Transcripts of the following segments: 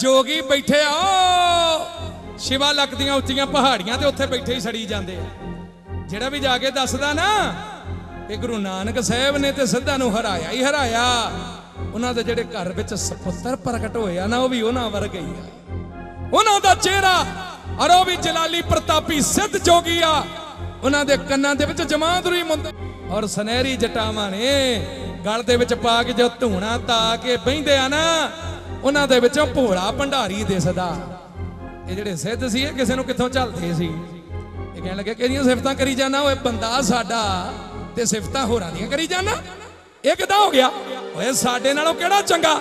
ਜੋਗੀ ਬੈਠੇ ਆ ਓ ਸ਼ਿਵਾ ਲੱਕ ਦੀਆਂ ਉੱਚੀਆਂ ਪਹਾੜੀਆਂ ਤੇ ਉੱਥੇ ਬੈਠੇ ਹੀ ਸੜੀ ਜਾਂਦੇ ਆ। ਜਿਹੜਾ ਵੀ ਜਾ ਕੇ ਦੱਸਦਾ ਨਾ, ਇਹ ਗੁਰੂ ਨਾਨਕ ਸਾਹਿਬ ਨੇ ਤੇ ਸਿੱਧਾ ਨੂੰ ਹਰਾਇਆ ਹੀ ਹਰਾਇਆ। ਉਹਨਾਂ ਦੇ ਜਿਹੜੇ ਘਰ ਵਿੱਚ ਸਪੁੱਤਰ ਪ੍ਰਗਟ ਹੋਇਆ ਨਾ, ਉਹ ਵੀ ਉਹਨਾਂ ਵਰਗੇ ਹੀ ਆ। ਉਹਨਾਂ ਦਾ ਚਿਹਰਾ, ਔਰ ਉਹ ਵੀ ਜਲਾਲੀ ਪ੍ਰਤਾਪੀ ਸਿੱਧ ਜੋਗੀ ਆ। ਉਹਨਾਂ ਦੇ ਕੰਨਾਂ ਦੇ ਵਿੱਚ ਜਮਾਂਦਰੀ ਮੁੰਦ ਔਰ ਸੁਨਹਿਰੀ ਜਟਾਵਾਂ ਨੇ ਗਲ ਦੇ ਵਿੱਚ ਪਾ ਕੇ ਜੋ ਧੂਣਾ ਤਾ ਕੇ ਬਹਿੰਦੇ ਆ ਨਾ ਉਹਨਾਂ ਦੇ ਵਿੱਚੋਂ ਭੋਲਾ ਭੰਡਾਰੀ ਦਿਸਦਾ ਇਹ ਜਿਹੜੇ ਸਿੱਧ ਸੀ, ਇਹ ਕਿਸੇ ਨੂੰ ਕਿੱਥੋਂ ਝੱਲਦੇ ਸੀ? ਇਹ ਕਹਿਣ ਲੱਗੇ ਕਿਹਦੀਆਂ ਸਿਫਤਾਂ ਕਰੀ ਜਾਣਾ ਓਏ ਬੰਦਾ ਸਾਡਾ ਤੇ ਸਿਫਤਾਂ ਹੋਰਾਂ ਦੀਆਂ ਕਰੀ ਜਾਣਾ ਇਹ ਕਿਦਾਂ ਹੋ ਗਿਆ? ਓਏ ਸਾਡੇ ਨਾਲੋਂ ਕਿਹੜਾ ਚੰਗਾ?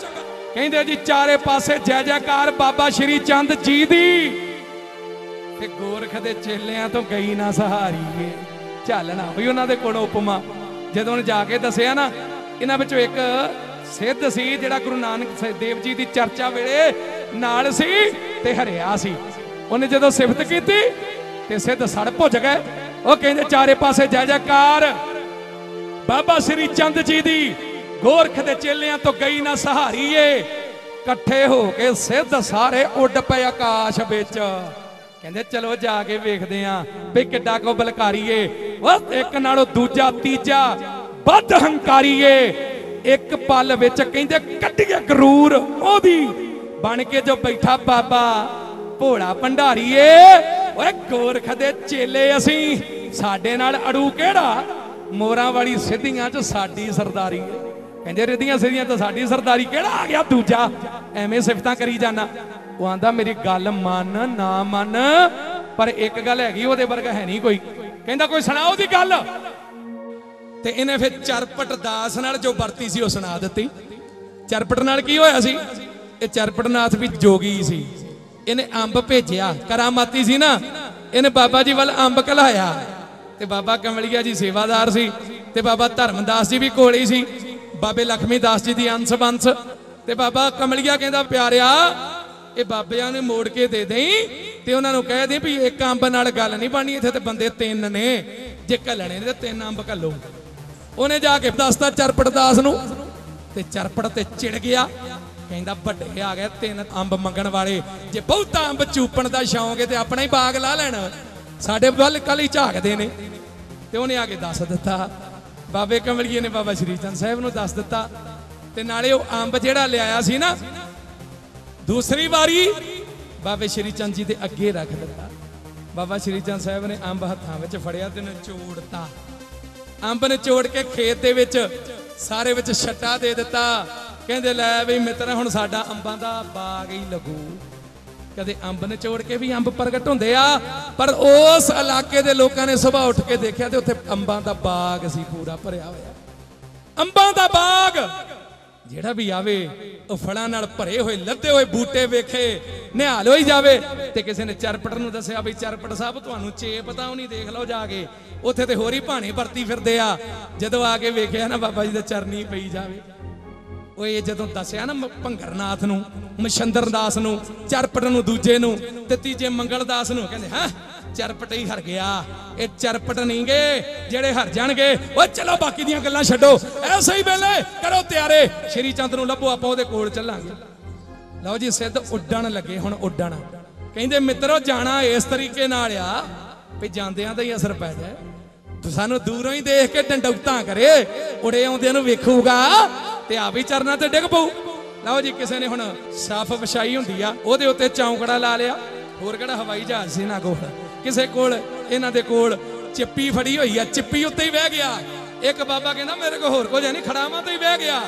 ਕਹਿੰਦੇ ਜੀ, ਚਾਰੇ ਪਾਸੇ ਜੈ ਜੈਕਾਰ ਬਾਬਾ ਸ਼੍ਰੀ ਚੰਦ ਜੀ ਦੀ। ਤੇ ਗੋਰਖ ਦੇ ਚੇਲਿਆਂ ਤੋਂ ਗਈ ਨਾ ਸਹਾਰੀਏ। ਝੱਲਣਾ ਹੋਈ ਉਹਨਾਂ ਦੇ ਕੋਲ ਉਪਮਾ। ਜਦੋਂ ਉਹਨੇ ਜਾ ਕੇ ਦੱਸਿਆ ਨਾ, ਇਹਨਾਂ ਵਿੱਚੋਂ ਇੱਕ ਸਿੱਧ ਸੀ ਜਿਹੜਾ ਗੁਰੂ ਨਾਨਕ ਦੇਵ ਜੀ ਦੀ ਚਰਚਾ ਵੇਲੇ ਨਾਲ ਸੀ ਤੇ ਹਰਿਆ ਸੀ। ਉਹਨੇ ਜਦੋਂ ਸਿਫਤ ਕੀਤੀ ਤੇ ਸਿੱਧ ਸੜ ਭੁੱਜ ਗਏ। ਉਹ ਕਹਿੰਦੇ ਚਾਰੇ ਪਾਸੇ ਜੈ ਜੈਕਾਰ। ਬਾਬਾ ਸ੍ਰੀ ਚੰਦ ਜੀ ਦੀ ਗੋਰਖ ਦੇ ਚੇਲਿਆਂ ਤੋਂ ਗਈ ਨਾ ਸਹਾਰੀਏ। ਇਕੱਠੇ ਹੋ ਕੇ ਸਿੱਧ ਸਾਰੇ ਉੱਡ ਪਏ ਆਕਾਸ਼ ਵਿੱਚ। ਕਹਿੰਦੇ ਚਲੋ ਜਾ ਕੇ ਵੇਖਦੇ ਆਂ ਵੀ ਕਿੱਡਾ ਕੋ ਬਲਕਾਰੀਏ। ਉਹ ਇੱਕ ਨਾਲੋਂ ਦੂਜਾ ਤੀਜਾ ਵੱਧ ਹੰਕਾਰੀਏ। ਇੱਕ ਪਲ ਵਿੱਚ ਕਹਿੰਦੇ ਕੱਢੀਏ ਗਰੂਰ ਉਹਦੀ। ਬਣ ਕੇ ਜੋ ਬੈਠਾ ਬਾਬਾ, ਭੋਲਾ ਭੰਡਾਰੀਏ, ਓਏ ਗੋਰਖ ਦੇ ਚੇਲੇ ਅਸੀਂ, ਸਾਡੇ ਨਾਲ ਅੜੂ ਕਿਹੜਾ? ਮੋਰਾਂ ਵਾਲੀ ਸਿੱਧੀਆਂ ਚ ਸਾਡੀ ਸਰਦਾਰੀ ਹੈ ਕਹਿੰਦੇ ਰਿੱਧੀਆਂ ਸਿੱਧੀਆਂ ਤਾਂ ਸਾਡੀ ਸਰਦਾਰੀ ਕਿਹੜਾ ਆ ਗਿਆ ਦੂਜਾ? ਐਵੇਂ ਸਿਫਤਾਂ ਕਰੀ ਜਾਣਾ ਉਹ ਆਂਦਾ, ਮੇਰੀ ਗੱਲ ਮੰਨ, ਨਾ ਮੰਨ, ਪਰ ਇੱਕ ਗੱਲ ਹੈਗੀ, ਉਹਦੇ ਵਰਗਾ ਹੈ ਨਹੀਂ ਕੋਈ। ਕਹਿੰਦਾ, ਕੋਈ ਸੁਣਾਓ ਦੀ ਗੱਲ? ਤੇ ਇਹਨੇ ਫਿਰ ਚਰਪਟ ਦਾਸ ਨਾਲ ਜੋ ਵਰਤੀ ਸੀ ਉਹ ਸੁਣਾ ਦਿੱਤੀ। ਚਰਪਟ ਨਾਲ ਕੀ ਹੋਇਆ ਸੀ? ਇਹ ਚਰਪਟਨਾਥ ਵੀ ਜੋਗੀ ਸੀ। ਇਹਨੇ ਅੰਬ ਭੇਜਿਆ, ਕਰਾਮਾਤੀ ਸੀ ਨਾ। ਇਹਨੇ ਬਾਬਾ ਜੀ ਵੱਲ ਅੰਬ ਕਲਾਇਆ ਤੇ ਬਾਬਾ ਕਮਲੀਆ ਜੀ ਸੇਵਾਦਾਰ ਸੀ। ਤੇ ਬਾਬਾ ਧਰਮਦਾਸ ਜੀ ਵੀ ਕੋਲੇ ਸੀ। ਬਾਬੇ ਲਖਮੀ ਦਾਸ ਜੀ ਦੀ ਅੰਸ਼ ਬੰਸ। ਤੇ ਬਾਬਾ ਕਮਲੀਆ ਕਹਿੰਦਾ, ਪਿਆਰਿਆ, ਇਹ ਬਾਬਿਆਂ ਨੇ ਮੋੜ ਕੇ ਦੇ ਦੇਈ ਤੇ ਉਹਨਾਂ ਨੂੰ ਕਹਿ ਦੇ ਵੀ ਇੱਕ ਅੰਬ ਨਾਲ ਗੱਲ ਨਹੀਂ ਬਣਨੀ, ਇੱਥੇ ਤੇ ਬੰਦੇ ਤਿੰਨ ਨੇ। ਜੇ ਘੱਲਣੇ ਨੇ ਤੇ ਤਿੰਨ ਅੰਬ ਘੱਲੋ। ਉਹਨੇ ਜਾ ਕੇ ਦੱਸਤਾ ਚਰਪਟ ਦਾਸ ਨੂੰ, ਤੇ ਚਰਪੜ ਤੇ ਚਿੜ ਗਿਆ। ਕਹਿੰਦਾ, ਵੱਡੇ ਆ ਗਏ ਤਿੰਨ ਅੰਬ ਮੰਗਣ ਵਾਲੇ। ਜੇ ਬਹੁਤਾ ਅੰਬ ਚੂਪਣ ਦਾ ਸ਼ੌਂਕ ਹੈ ਤੇ ਆਪਣਾ ਹੀ ਬਾਗ ਲਾ ਲੈਣ। ਸਾਡੇ ਵੱਲ ਕੱਲ ਹੀ ਝਾਕਦੇ ਨੇ। ਤੇ ਉਹਨੇ ਆ ਕੇ ਦੱਸ ਦਿੱਤਾ। ਬਾਬੇ ਕਮਲੀਏ ਨੇ ਬਾਬਾ ਸ਼੍ਰੀ ਚੰਦ ਸਾਹਿਬ ਨੂੰ ਦੱਸ ਦਿੱਤਾ। ਤੇ ਨਾਲੇ ਉਹ ਅੰਬ ਜਿਹੜਾ ਲਿਆਇਆ ਸੀ ਨਾ, ਦੂਸਰੀ ਵਾਰੀ ਬਾਬੇ ਸ਼੍ਰੀ ਚੰਦ ਜੀ ਦੇ ਅੱਗੇ ਰੱਖ ਦਿੱਤਾ। ਬਾਬਾ ਸ਼੍ਰੀ ਚੰਦ ਸਾਹਿਬ ਨੇ ਅੰਬ ਹੱਥਾਂ ਵਿੱਚ ਫੜਿਆ ਤੇ ਨਿਚੋੜਤਾ ਅੰਬ ਨਿਚੋੜ ਕੇ ਖੇਤ ਦੇ ਵਿੱਚ ਸਾਰੇ ਵਿੱਚ ਛੱਟਾ ਦੇ ਦਿੱਤਾ। ਕਹਿੰਦੇ, ਲੈ ਵੀ ਮਿੱਤਰ, ਹੁਣ ਸਾਡਾ ਅੰਬਾਂ ਦਾ ਬਾਗ ਹੀ ਲੱਗੂ। ਕਦੇ ਅੰਬ ਨਿਚੋੜ ਕੇ ਵੀ ਅੰਬ ਪ੍ਰਗਟ ਹੁੰਦੇ ਆ, ਪਰ ਉਸ ਇਲਾਕੇ ਦੇ ਲੋਕਾਂ ਨੇ ਸਵੇਰ ਉੱਠ ਕੇ ਦੇਖਿਆ ਤੇ ਉੱਥੇ ਅੰਬਾਂ ਦਾ ਬਾਗ ਸੀ, ਪੂਰਾ ਭਰਿਆ ਹੋਇਆ। ਅੰਬਾਂ ਦਾ ਬਾਗ! ਜਿਹੜਾ ਵੀ ਆਵੇ, ਉਹ ਫਲਾਂ ਨਾਲ ਭਰੇ ਹੋਏ, ਲੱਦੇ ਹੋਏ ਬੂਟੇ ਵੇਖੇ, ਨਿਹਾਲ ਹੋਈ ਜਾਵੇ। ਤੇ ਕਿਸੇ ਨੇ ਚਰਪਟ ਨੂੰ ਦੱਸਿਆ ਵੀ, ਚਰਪਟ ਸਾਹਿਬ, ਤੁਹਾਨੂੰ ਚੇਪ ਤਾਂ ਉਹ ਨਹੀਂ ਦੇਖ ਲਓ ਜਾ ਕੇ। ਉੱਥੇ ਤੇ ਹੋਰ ਹੀ ਭਾਣੇ ਵਰਤੀ ਫਿਰਦੇ ਆ। ਜਦੋਂ ਆ ਕੇ ਵੇਖਿਆ ਨਾ ਬਾਬਾ ਜੀ ਦੇ ਚਰਨੀ ਪਈ ਜਾਵੇ। ਉਹ ਇਹ ਜਦੋਂ ਦੱਸਿਆ ਨਾ ਮ- ਭੰਗਰਨਾਥ ਨੂੰ ਮਛੰਦਰਦਾਸ ਨੂੰ, ਚਰਪਟ ਨੂੰ, ਦੂਜੇ ਨੂੰ, ਤੇ ਤੀਜੇ ਮੰਗਲਦਾਸ ਨੂੰ, ਕਹਿੰਦੇ, ਹਾਂ? ਚਰਪਟ ਹੀ ਹਰ ਗਿਆ। ਇਹ ਚਰਪਟ ਨਹੀਂਗੇ ਜਿਹੜੇ ਹਰ ਜਾਣਗੇ। ਓਏ ਚਲੋ ਬਾਕੀ ਦੀਆਂ ਗੱਲਾਂ ਛੱਡੋ। ਐਸੇ ਹੀ ਵੇਲੇ ਕਰੋ ਤਿਆਰੇ। ਸ਼੍ਰੀ ਚੰਦ ਨੂੰ ਲੱਭੋ, ਆਪਾਂ ਉਹਦੇ ਕੋਲ ਚੱਲਾਂਗੇ। ਲਓ ਜੀ, ਸਿੱਧ ਉੱਡਣ ਲੱਗੇ, ਹੁਣ ਉੱਡਣ। ਕਹਿੰਦੇ, ਮਿੱਤਰੋ, ਜਾਣਾ ਇਸ ਤਰੀਕੇ ਨਾਲ ਆ ਵੀ ਜਾਂਦਿਆਂ ਦਾ ਹੀ ਅਸਰ ਪੈ ਜਾਏ। ਸਾਨੂੰ ਦੂਰੋਂ ਹੀ ਦੇਖ ਕੇ ਡੰਡੌਤਾਂ ਕਰੇ। ਉੜੇ ਆਉਂਦਿਆਂ ਨੂੰ ਵੇਖੂਗਾ ਤੇ ਆ ਵੀ ਚਰਨਾਂ ਤੇ ਡਿੱਗ ਪਊ। ਲਓ ਜੀ, ਕਿਸੇ ਨੇ ਹੁਣ ਸਾਫ਼ ਵਿਛਾਈ ਹੁੰਦੀ ਆ। ਉਹਦੇ ਉੱਤੇ ਚੌਂਕੜਾ ਲਾ ਲਿਆ। ਹੋਰ ਕਿਹੜਾ ਹਵਾਈ ਜਹਾਜ਼ ਸੀ ਨਾ ਕੋਲ? ਕਿਸੇ ਕੋਲ, ਇਹਨਾਂ ਦੇ ਕੋਲ ਚਿੱਪੀ ਫੜੀ ਹੋਈ ਆ, ਚਿੱਪੀ ਉੱਤੇ ਹੀ ਬਹਿ ਗਿਆ। ਇੱਕ ਬਾਬਾ ਕਹਿੰਦਾ, ਮੇਰੇ ਕੋਲ ਹੋਰ ਕੁਝ ਨਹੀਂ, ਖੜਾਵਾਂ ਤੇ ਹੀ ਬਹਿ ਗਿਆ।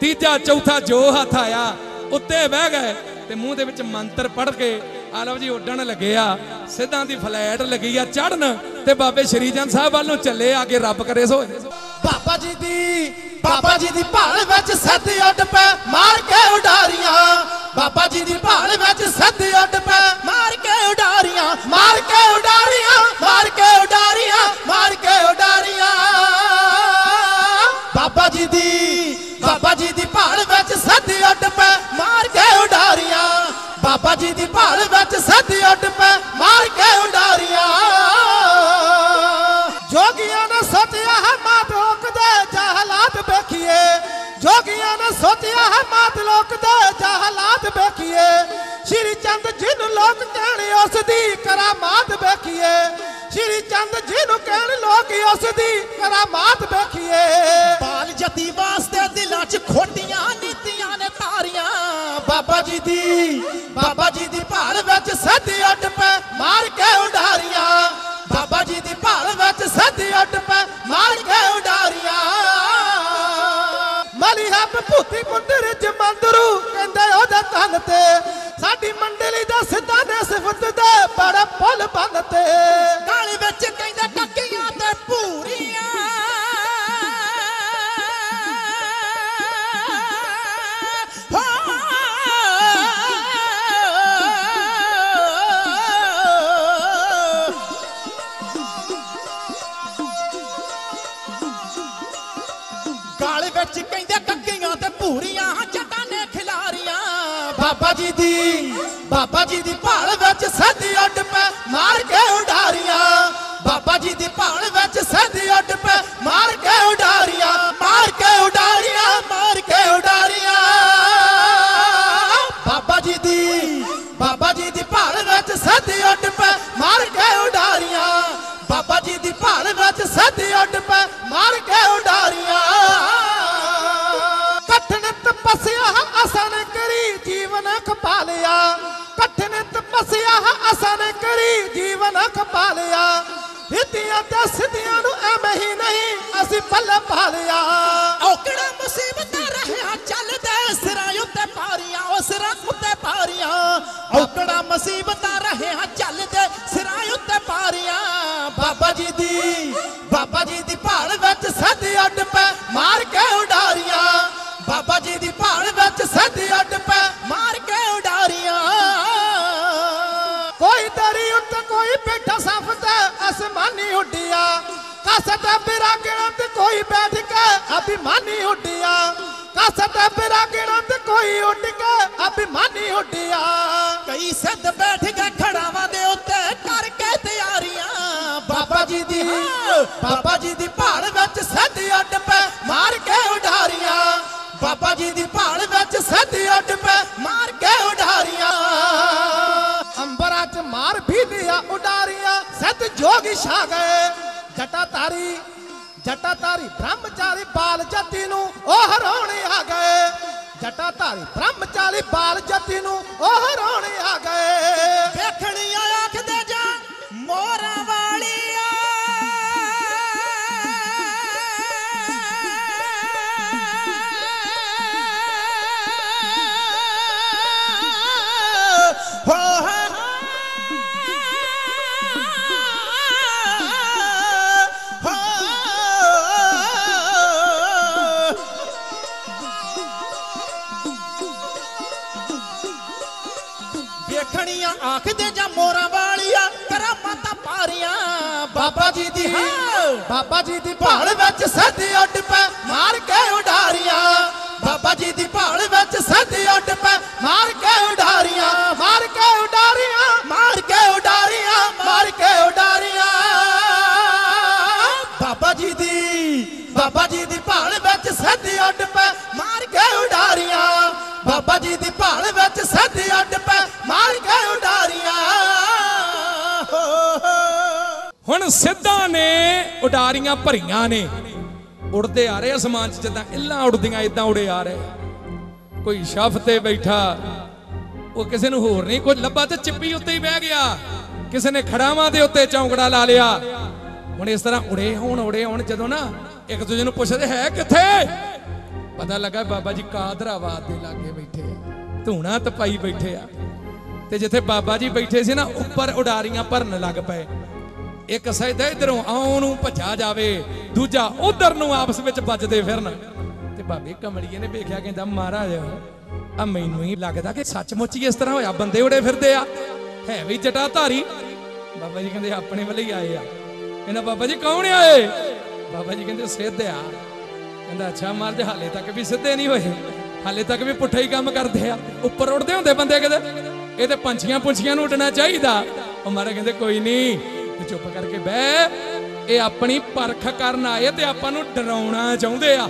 ਤੀਜਾ, ਚੌਥਾ, ਜੋ ਹੱਥ ਆਇਆ, ਉੱਤੇ ਬਹਿ ਗਏ ਤੇ ਮੂੰਹ ਦੇ ਵਿੱਚ ਮੰਤਰ ਪੜ੍ਹ ਕੇ, ਆ ਲਓ ਜੀ, ਉੱਡਣ ਲੱਗੇ ਆ। ਸਿੱਧਾਂ ਦੀ ਫਲੈਟ ਲੱਗੀ ਆ ਚੜਨ ਤੇ ਬਾਬੇ ਸ੍ਰੀ ਸ਼੍ਰੀਜਨ ਸਾਹਿਬ ਵੱਲ ਨੂੰ ਚੱਲੇ, ਆ ਕੇ ਰੱਬ ਕਰੇ ਸੋ ਬਾਬਾ ਜੀ ਦੀ, ਬਾਬਾ ਜੀ ਦੀ ਭਾਲ ਵਿੱਚ ਸੱਤ ਉੱਡ ਪੈ ਮਾਰ ਕੇ ਉਡਾਰੀਆਂ। ਬਾਬਾ ਜੀ ਦੀ ਭਾਲ ਵਿੱਚ ਸੱਦ ਉੱਡ ਪੈ ਮਾਰ ਕੇ ਉਡਾਰੀਆਂ। ਮਾਰ ਕੇ ਉਡਾਰੀਆਂ, ਮਾਰ ਕੇ ਉਡਾਰੀਆਂ, ਮਾਰ ਕੇ ਉਡਾਰੀਆਂ। ਬਾਬਾ ਜੀ ਦੀ, ਬਾਬਾ ਜੀ ਦੀ ਭਾਲ ਵਿੱਚ ਸੱਦ ਉੱਡ ਪੈ ਮਾਰ ਕੇ ਉਡਾਰੀਆਂ। ਬਾਬਾ ਜੀ ਦੀ ਭਾਲ ਵਿੱਚ ਸੱਦ ਉੱਡ ਪੈ ਮਾਰ ਕੇ ਉਡਾਰੀਆਂ। ਮਾਤ ਲੋਕ ਦੇ ਜਾ ਹਾਲਾਤ ਵੇਖੀਏ। ਸ਼੍ਰੀ ਚੰਦ ਜਿਹਨੂੰ ਲੋਕ ਕਹਿਣ ਉਸ ਦੀ ਕਰਾਮਾਤ ਵੇਖੀਏ। ਸ਼੍ਰੀ ਚੰਦ ਜਿਹਨੂੰ ਕਹਿਣ ਲੋਕ ਉਸ ਦੀ ਕਰਾਮਾਤ ਵੇਖੀਏ। ਬਾਲ ਜਤੀ ਵਾਸਤੇ ਦਿਲਾਂ 'ਚ ਖੋਟੀਆਂ ਨੀਤੀਆਂ ਨੇ ਤਾਰੀਆਂ। ਬਾਬਾ ਜੀ ਦੀ ਬਾਬਾ ਜੀ ਦੀ ਭਾਲ ਵਿੱਚ ਸੱਦ ਉੱਡ ਪੈ ਮਾਰ ਕੇ ਉਡਾਰੀਆਂ। ਬਾਬਾ ਜੀ ਦੀ ਭਾਲ ਵਿੱਚ ਸੱਦ ਉੱਡ ਪੈ ਮਾਰ ਕੇ ਉਡਾਰੀਆਂ। ਮਲੀ ਹੱਬ ਭੂਤੀ ਸਾਡੀ ਮੰਡਲੀ si va ਆਖਦੇ ਜਾਂ ਮੋਰਾਂ ਵਾਲੀਆਂ ਕਰਾਮਾਤਾਂ ਪਾਰੀਆਂ ਬਾਬਾ ਜੀ ਦੀ ਹਾਂ। ਬਾਬਾ ਜੀ ਦੀ ਭਾਲ ਵਿੱਚ ਸੱਦ ਉੱਡ ਪੈ ਮਾਰ ਕੇ ਉਡਾਰੀਆਂ। ਬਾਬਾ ਜੀ ਦੀ ਭਾਲ ਵਿੱਚ ਸੱਦ ਉੱਡ ਪੈ ਮਾਰ ਕੇ ਉਡਾਰੀਆਂ। ਹੁਣ ਸਿੱਧਾਂ ਨੇ ਉਡਾਰੀਆਂ ਭਰੀਆਂ ਨੇ। ਉੜਦੇ ਆ ਰਹੇ ਅਸਮਾਨ 'ਚ ਜਿੱਦਾਂ ਇੱਲਾਂ ਉੜਦੀਆਂ, ਇਦਾਂ ਉੜੇ ਆ ਰਹੇ ਕੋਈ ਸ਼ਫ ਤੇ ਬੈਠਾ, ਉਹ ਕਿਸੇ ਨੂੰ ਹੋਰ ਨਹੀਂ ਕੋਈ ਲੱਭਾ ਤੇ ਚਿੱਪੀ ਉੱਤੇ ਹੀ ਬਹਿ ਗਿਆ। ਕਿਸੇ ਨੇ ਖੜਾਵਾਂ ਦੇ ਉੱਤੇ ਚੌਂਕੜਾ ਲਾ ਲਿਆ। ਹੁਣ ਇਸ ਤਰ੍ਹਾਂ ਉੜੇ ਹੋਣ ਉੜੇ ਹੋਣ, ਜਦੋਂ ਨਾ ਇੱਕ ਦੂਜੇ ਨੂੰ ਪੁੱਛਦੇ, ਹੈ ਕਿੱਥੇ? ਪਤਾ ਲੱਗਾ ਬਾਬਾ ਜੀ ਕਾਦਰਾਬਾਦ ਦੇ ਲਾਗੇ ਬੈਠੇ ਆ। ਧੂਣਾ ਤਪਾਈ ਬੈਠੇ ਆ। ਤੇ ਜਿੱਥੇ ਬਾਬਾ ਜੀ ਬੈਠੇ ਸੀ ਨਾ, ਉੱਪਰ ਉਡਾਰੀਆਂ ਭਰਨ ਲੱਗ ਪਏ। ਇੱਕ ਸਜਦਾ ਇਧਰੋਂ ਆਉਣ ਨੂੰ ਭੱਜਾ ਜਾਵੇ, ਦੂਜਾ ਉਧਰ ਨੂੰ ਆਪਸ ਵਿੱਚ ਵੱਜਦੇ ਫਿਰਨ। ਤੇ ਬਾਬੇ ਕਮਲੀਏ ਨੇ ਵੇਖਿਆ, ਕਹਿੰਦਾ, ਮਹਾਰਾਜ, ਆ ਮੈਨੂੰ ਹੀ ਲੱਗਦਾ ਕਿ ਸੱਚਮੁੱਚ ਹੀ ਇਸ ਤਰ੍ਹਾਂ ਹੋਇਆ, ਬੰਦੇ ਉੜੇ ਫਿਰਦੇ ਆ। ਹੈ ਵੀ ਜਟਾ ਧਾਰੀ ਬਾਬਾ ਜੀ ਕਹਿੰਦੇ, ਆਪਣੇ ਵੱਲ ਹੀ ਆਏ ਆ। ਕਹਿੰਦਾ, ਬਾਬਾ ਜੀ, ਕੌਣ ਆਏ ਬਾਬਾ ਜੀ ਕਹਿੰਦੇ, ਸਿੱਧ ਆ। ਕਹਿੰਦਾ, ਅੱਛਾ, ਮਹਾਰਾਜ, ਹਾਲੇ ਤੱਕ ਵੀ ਸਿੱਧੇ ਨਹੀਂ ਹੋਏ। ਹਾਲੇ ਤੱਕ ਵੀ ਪੁੱਠੇ ਹੀ ਕੰਮ ਕਰਦੇ ਆ। ਉੱਪਰ ਉੱਡਦੇ ਹੁੰਦੇ ਬੰਦੇ ਕਿਤੇ? ਇਹ ਤੇ ਪੰਛੀਆਂ ਪੁੰਛੀਆਂ ਨੂੰ ਉੱਡਣਾ ਚਾਹੀਦਾ। ਉਹ ਮਹਾਰਾਜ ਕਹਿੰਦੇ, ਕੋਈ ਨਹੀਂ ਤੂੰ ਚੁੱਪ ਕਰਕੇ ਬਹਿ। ਇਹ ਆਪਣੀ ਪਰਖ ਕਰਨ ਆਏ ਤੇ ਆਪਾਂ ਨੂੰ ਡਰਾਉਣਾ ਚਾਹੁੰਦੇ ਆ।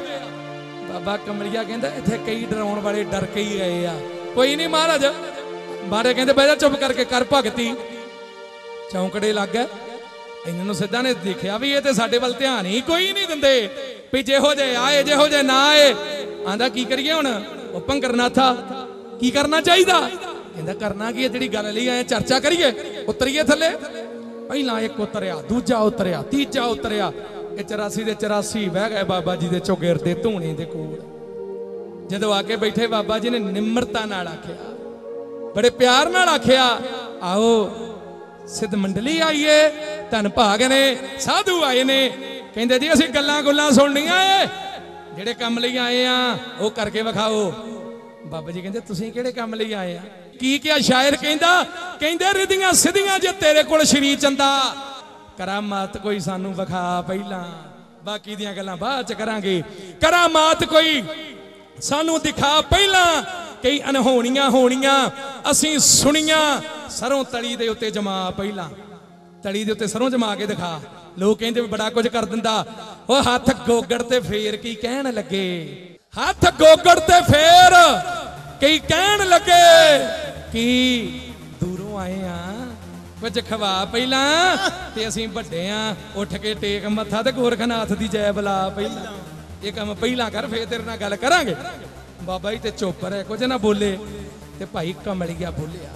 ਬਾਬਾ ਕਮਲਿਆ ਕਹਿੰਦਾ, ਇੱਥੇ ਕਈ ਡਰਾਉਣ ਵਾਲੇ ਡਰ ਕੇ ਹੀ ਗਏ ਆ। ਕੋਈ ਨਹੀਂ ਮਹਾਰਾਜ ਮਹਾਰਾਜ ਕਹਿੰਦੇ ਬਹਿ ਜਾ ਚੁੱਪ ਕਰਕੇ ਕਰ ਭਗਤੀ। ਚੌਂਕੜੇ ਲੱਗ ਗਏ। ਇਹਨਾਂ ਨੂੰ ਸਿੱਧਾ ਨੇ ਦੇਖਿਆ ਵੀ ਇਹ ਤੇ ਸਾਡੇ ਵੱਲ ਧਿਆਨ ਹੀ ਕੋਈ ਨਹੀਂ ਦਿੰਦੇ। ਵੀ ਜਿਹੋ ਜੇ ਆਏ, ਜਿਹੋ ਜੇ ਨਾ ਆਏ। ਆਂਦਾ, ਕੀ ਕਰੀਏ ਹੁਣ? ਉਹ ਭੰਗਰਨਾਥਾ, ਕੀ ਕਰਨਾ ਚਾਹੀਦਾ? ਕਹਿੰਦਾ, ਕਰਨਾ ਕੀ ਹੈ? ਜਿਹੜੀ ਗੱਲ ਲਈ ਆਏ ਚਰਚਾ ਕਰੀਏ। ਉਤਰੀਏ ਥੱਲੇ। ਪਹਿਲਾਂ ਇੱਕ ਉਤਰਿਆ, ਦੂਜਾ ਉਤਰਿਆ, ਤੀਜਾ ਉਤਰਿਆ। ਇਹ 84 ਦੇ 84 ਬਹਿ ਗਏ ਬਾਬਾ ਜੀ ਦੇ ਚੌਗਿਰ ਦੇ ਧੂਣੇ ਦੇ ਕੋਲ। ਜਦੋਂ ਆ ਕੇ ਬੈਠੇ ਬਾਬਾ ਜੀ ਨੇ ਨਿਮਰਤਾ ਨਾਲ ਆਖਿਆ, ਬੜੇ ਪਿਆਰ ਨਾਲ ਆਖਿਆ, ਆਓ, ਸਿੱਧ ਮੰਡਲੀ ਆਈਏ, ਧੰਨ ਭਾਗ ਨੇ, ਸਾਧੂ ਆਏ ਨੇ। ਕਹਿੰਦੇ, ਜੀ, ਅਸੀਂ ਗੱਲਾਂ ਗੁੱਲਾਂ ਸੁਣਨੀਆਂ ਏ। ਜਿਹੜੇ ਕੰਮ ਲਈ ਆਏ ਆ, ਉਹ ਕਰਕੇ ਵਿਖਾਓ। ਬਾਬਾ ਜੀ ਕਹਿੰਦੇ, ਤੁਸੀਂ ਕਿਹੜੇ ਕੰਮ ਲਈ ਆਏ ਆ? ਕੀ ਕਿਹਾ ਸ਼ਾਇਰ ਕਹਿੰਦਾ? ਕਹਿੰਦੇ ਰਿਧੀਆਂ ਸਿੱਧੀਆਂ ਜੇ ਤੇਰੇ ਕੋਲ ਸ਼੍ਰੀ ਚੰਦਾ। ਕਰਾਮਾਤ ਕੋਈ ਸਾਨੂੰ ਵਿਖਾ ਪਹਿਲਾਂ। ਬਾਕੀ ਦੀਆਂ ਗੱਲਾਂ ਬਾਅਦ ਚ ਕਰਾਂਗੇ। ਕਰਾਮਾਤ ਕੋਈ ਸਾਨੂੰ ਦਿਖਾ ਪਹਿਲਾਂ। ਕਈ ਅਨਹੋਣੀਆਂ ਹੋਣੀਆਂ, ਅਸੀਂ ਸੁਣੀਆਂ। ਸਰੋਂ ਤਲੀ ਦੇ ਉੱਤੇ ਜਮਾ ਪਹਿਲਾਂ। ਤਲੀ ਦੇ ਉੱਤੇ ਸਰੋਂ ਜਮਾ ਕੇ ਦਿਖਾ। ਲੋਕ ਕਹਿੰਦੇ ਵੀ ਬੜਾ ਕੁਝ ਕਰ ਦਿੰਦਾ। ਉਹ ਹੱਥ ਗੋਗੜ ਤੇ ਫੇਰ ਕੀ ਕਹਿਣ ਲੱਗੇ? ਹੱਥ ਗੋਗੜ ਤੇ ਫੇਰ ਕਈ ਕਹਿਣ ਲੱਗੇ ਕੀ ਦੂਰੋਂ ਆਏ ਆ, ਕੁਝ ਖਵਾ ਪਹਿਲਾਂ ਤੇ ਅਸੀਂ ਵੱਡੇ ਆ, ਉੱਠ ਕੇ ਟੇਕ ਮੱਥਾ ਤੇ ਗੋਰਖਨਾਥ ਦੀ ਜੈ ਬੁਲਾ ਪਹਿਲਾਂ। ਇਹ ਕੰਮ ਪਹਿਲਾਂ ਕਰ, ਫੇਰ ਤੇਰੇ ਨਾਲ ਗੱਲ ਕਰਾਂਗੇ। ਬਾਬਾ ਜੀ ਤੇ ਚੋਪਰ ਹੈ ਕੁਝ ਨਾ ਬੋਲੇ ਤੇ ਭਾਈ ਕਮਲੀਆ ਬੋਲਿਆ,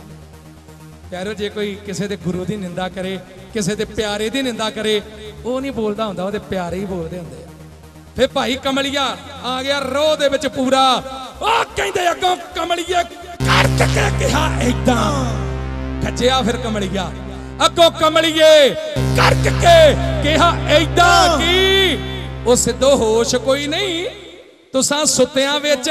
ਪਿਆਰੋ, ਜੇ ਕੋਈ ਕਿਸੇ ਦੇ ਗੁਰੂ ਦੀ ਨਿੰਦਾ ਕਰੇ, ਕਿਸੇ ਦੇ ਪਿਆਰੇ ਦੀ ਨਿੰਦਾ ਕਰੇ, ਉਹ ਨਹੀਂ ਬੋਲਦਾ ਹੁੰਦਾ, ਉਹਦੇ ਪਿਆਰੇ ਹੀ ਬੋਲਦੇ ਹੁੰਦੇ ਆ ਭਾਈ ਕਮਲੀਆ, ਆ ਗਿਆ ਰੋਹ ਦੇ ਵਿੱਚ ਪੂਰਾ। ਉਹ ਕਹਿੰਦੇ ਅੱਗੋਂ ਕਮਲੀਏ ਕਰ ਕੇ ਕਿਹਾ ਏਦਾਂ। ਖੱਜਿਆ ਫਿਰ ਕਮਲੀਆ, ਅੱਗੋਂ ਕਮਲੀਏ ਕਰ ਕੇ ਕਿਹਾ ਏਦਾਂ ਕੀ ਉਹ ਸਿੱਧੋ ਹੋਸ਼ ਕੋਈ ਨਹੀਂ, ਤੁਸਾਂ ਸੁੱਤਿਆਂ ਵਿੱਚ।